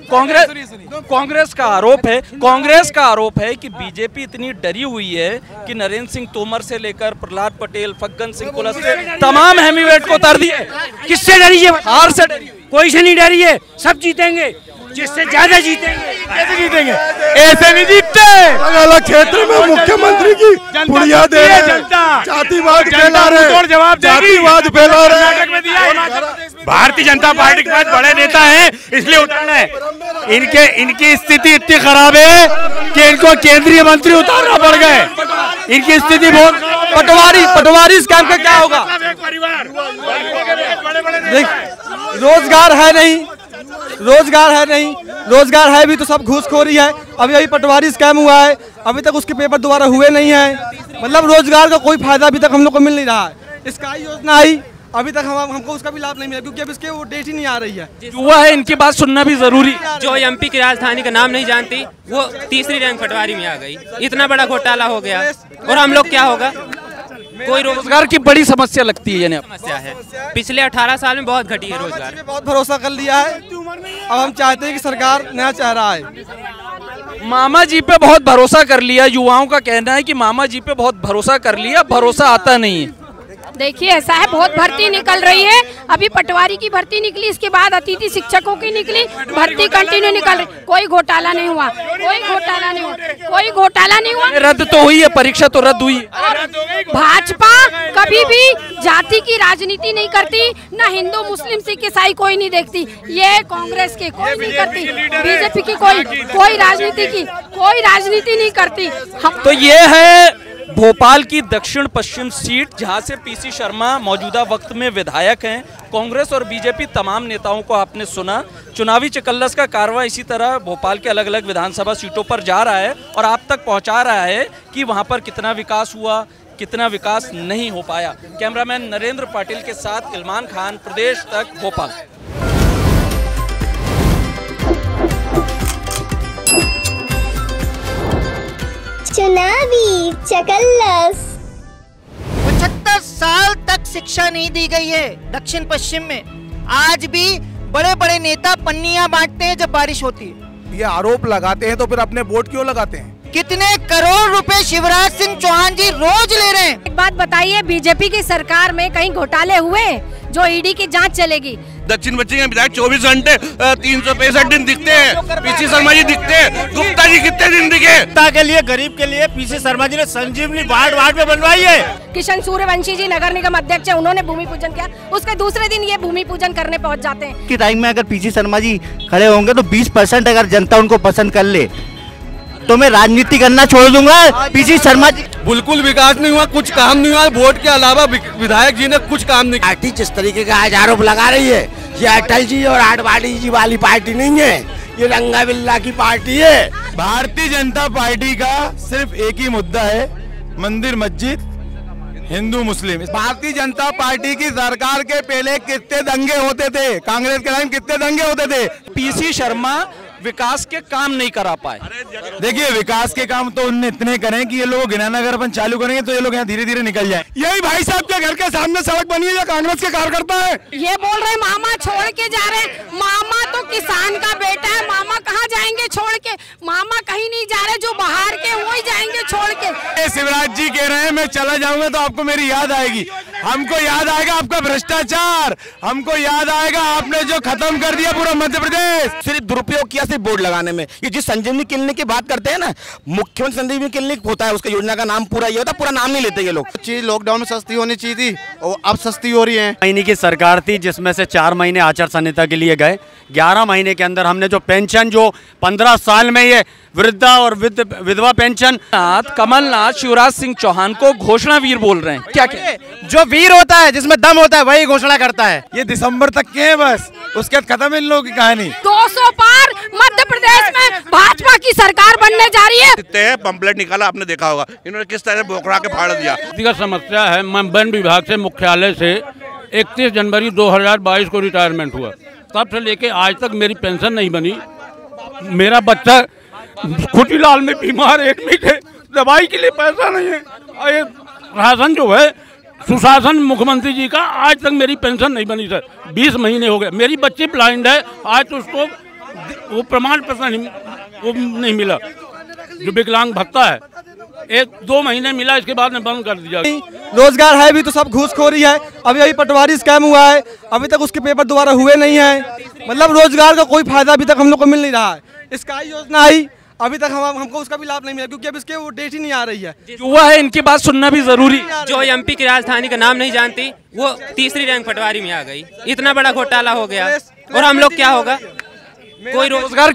कांग्रेस कांग्रेस का आरोप है कांग्रेस का आरोप है कि बीजेपी इतनी डरी हुई है कि नरेंद्र सिंह तोमर से लेकर प्रहलाद पटेल फग्गन सिंह कुलस्ते तमाम हैमीवेट को उतार दिए किससे डरी है हार से डरी कोई से नहीं डरी है सब जीतेंगे जिससे ज़्यादा जीतेंगे। कैसे जीतेंगे? ऐसे नहीं जीतते। अलग अलग क्षेत्र में मुख्यमंत्री की पुड़िया दे रहे जातिवाद फैला रहे हैं। जातिवाद फैला रहे हैं। भारतीय जनता पार्टी के पास बड़े नेता हैं इसलिए उतारना है। इनके इनकी स्थिति इतनी खराब है कि इनको केंद्रीय मंत्री उतारना पड़ गए। इनकी स्थिति बहुत पटवारी पटवारी इस काम का क्या होगा? रोज़गार है नहीं। रोज़गार है नहीं। रोज़गार है भी तो सब घूसखोरी है। अभी अभी पटवारी स्कैम हुआ है। अभी तक उसके पेपर दोबारा हुए नहीं है। मतलब रोज़गार का कोई फ़ायदा अभी तक हम लोग को मिल नहीं रहा है। स्काई योजना आई। अभी तक हम हमको उसका भी लाभ नहीं मिला क्योंकि अब इसके वो डेट ही नहीं आ रही है। युवा है इनकी बात सुनना भी ज़रूरी। जो एमपी की राजधानी का नाम नहीं जानती वो तीसरी रैंक पटवारी में आ गई। इतना बड़ा घोटाला हो गया। और हम लोग क्या होगा? कोई रोज़गार की बड़ी समस्या लगती है यानी समस्या है। पिछले 18 साल में बहुत घटी है रोज़गार। बहुत भरोसा कर लिया है। अब हम चाहते हैं कि सरकार नया चेहरा है मामा जी पे बहुत भरोसा कर लिया युवाओं का कहना है कि मामा जी पे बहुत भरोसा कर लिया भरोसा आता नहीं है। देखिए ऐसा है बहुत भर्ती निकल रही है। अभी पटवारी की भर्ती निकली इसके बाद अतिथि शिक्षकों की निकली भर्ती कंटिन्यू निकल रही। कोई घोटाला नहीं हुआ कोई घोटाला नहीं हुआ कोई घोटाला नहीं हुआ। रद्द तो हुई है परीक्षा तो रद्द हुई। भाजपा कभी भी जाति की राजनीति नहीं करती न हिंदू मुस्लिम सिख ईसाई कोई नहीं देखती। ये कांग्रेस के कोई नहीं करती। बीजेपी की कोई कोई राजनीति की कोई राजनीति नहीं करती। हम तो ये है भोपाल की दक्षिण पश्चिम सीट, जहाँ से पीसी शर्मा मौजूदा वक्त में विधायक हैं, कांग्रेस और बीजेपी तमाम नेताओं को आपने सुना। चुनावी चकल्लस का कारवा इसी तरह भोपाल के अलग अलग विधानसभा सीटों पर जा रहा है और आप तक पहुँचा रहा है कि वहाँ पर कितना विकास हुआ, कितना विकास नहीं हो पाया। कैमरामैन नरेंद्र पाटिल के साथ इलमान खान, प्रदेश तक, भोपाल। चकल्लस। पचहत्तर साल तक शिक्षा नहीं दी गई है दक्षिण पश्चिम में। आज भी बड़े बड़े नेता पन्नियाँ बांटते हैं जब बारिश होती है। ये आरोप लगाते हैं तो फिर अपने वोट क्यों लगाते हैं? कितने करोड़ रुपए शिवराज सिंह चौहान जी रोज ले रहे हैं? एक बात बताइए बीजेपी की सरकार में कहीं घोटाले हुए जो ईडी की जाँच चलेगी? दक्षिण पश्चिम के विधायक चौबीस घंटे तीन सौ पैंसठ दिन दिखते हैं। पीसी शर्मा जी दिखते हैं। गुप्ता जी कितने दिन दिखे? जनता के लिए गरीब के लिए पीसी शर्मा जी ने संजीवनी वार्ड वार्ड में बनवाई है। किशन सूर्यवंशी जी नगर निगम अध्यक्ष है उन्होंने भूमि पूजन किया। उसके दूसरे दिन ये भूमि पूजन करने पहुँच जाते हैं। की टाइम में अगर पीसी शर्मा जी खड़े होंगे तो 20 परसेंट अगर जनता उनको पसंद कर ले तो मैं राजनीति करना छोड़ दूँगा। पीसी शर्मा जी बिल्कुल विकास नहीं हुआ कुछ काम नहीं हुआ। वोट के अलावा विधायक जी ने कुछ काम नहीं पार्टी जिस तरीके का आज आरोप लगा रही है ये अटल जी और आडवाणी जी वाली पार्टी नहीं है ये रंगा बिल्ला की पार्टी है। भारतीय जनता पार्टी का सिर्फ़ एक ही मुद्दा है मंदिर मस्जिद हिंदू मुस्लिम। भारतीय जनता पार्टी की सरकार के पहले कितने दंगे होते थे? कांग्रेस के टाइम कितने दंगे होते थे? पीसी शर्मा विकास के काम नहीं करा पाए। देखिए विकास के काम तो उनने इतने करें कि ये लोग गिनाना अगर अपन चालू करेंगे तो ये लोग यहाँ धीरे धीरे निकल जाए। यही भाई साहब के घर के सामने सड़क बनी है या कांग्रेस के कार्यकर्ता है। ये बोल रहे मामा छोड़ के जा रहे हैं। मामा तो किसान का बेटा है मामा कहाँ जाएँगे छोड़ के? मामा कहीं नहीं जा रहे जो बाहर के वही जाएँगे छोड़ के। शिवराज जी कह रहे हैं मैं चला जाऊँगा तो आपको मेरी याद आएगी। हमको याद आएगा आपका भ्रष्टाचार। हमको याद आएगा आपने जो खत्म कर दिया पूरा मध्य प्रदेश। सिर्फ़ दुरुपयोग किया सिर्फ़ बोर्ड लगाने में। ये जिस संजीवनी क्लिनिक की बात करते हैं ना मुख्यमंत्री संजीवनी क्लिनिक होता है उसका योजना का नाम पूरा ये होता पूरा नाम नहीं लेते ये लोग। चीज़ लॉकडाउन में सस्ती होनी चाहिए थी और अब सस्ती हो रही है। महीने की सरकार थी जिसमें से चार महीने आचार संहिता के लिए गए। ग्यारह महीने के अंदर हमने जो पेंशन जो पंद्रह साल में ये वृद्धा और विधवा पेंशन नाथ कमलनाथ शिवराज सिंह चौहान को घोषणा वीर बोल रहे हैं। क्या क्या? जो वीर होता है जिसमें दम होता है वही घोषणा करता है। ये दिसंबर तक के हैं बस उसके बाद खत्म है इन लोगों की कहानी। 200 पार मध्य प्रदेश में भाजपा की सरकार बनने जा रही है। कितने पंपलेट निकाला आपने देखा होगा। इन्होंने किस तरह बोखरा के फाड़ दिया। समस्या है मैं वन विभाग से मुख्यालय से 31 जनवरी 2022 को रिटायरमेंट हुआ। तब से लेके आज तक मेरी पेंशन नहीं बनी। मेरा बच्चा खुटीलाल में बीमार एडमिट है। दवाई के लिए पैसा नहीं है। ये राशन जो है सुशासन मुख्यमंत्री जी का आज तक मेरी पेंशन नहीं बनी सर। 20 महीने हो गए। मेरी बच्ची ब्लाइंड है आज तो उसको वो प्रमाण पत्र नहीं वो नहीं मिला। जो विकलांग भत्ता है एक दो महीने मिला इसके बाद में बंद कर दिया। रोज़गार है भी तो सब घूसखोरी है। अभी अभी पटवारी स्कैम हुआ है। अभी तक उसके पेपर दोबारा हुए नहीं है। मतलब रोज़गार का कोई फ़ायदा अभी तक हम लोग को मिल नहीं रहा है। स्काई योजना आई। अभी तक हम हमको उसका भी लाभ नहीं मिला क्योंकि अब इसके वो डेट ही नहीं आ रही है। जो युवा है इनकी बात सुनना भी ज़रूरी। जो एमपी की राजधानी का नाम नहीं जानती वो तीसरी रैंक पटवारी में आ गई। इतना बड़ा घोटाला हो गया। और हम लोग क्या होगा? कोई रोज़गार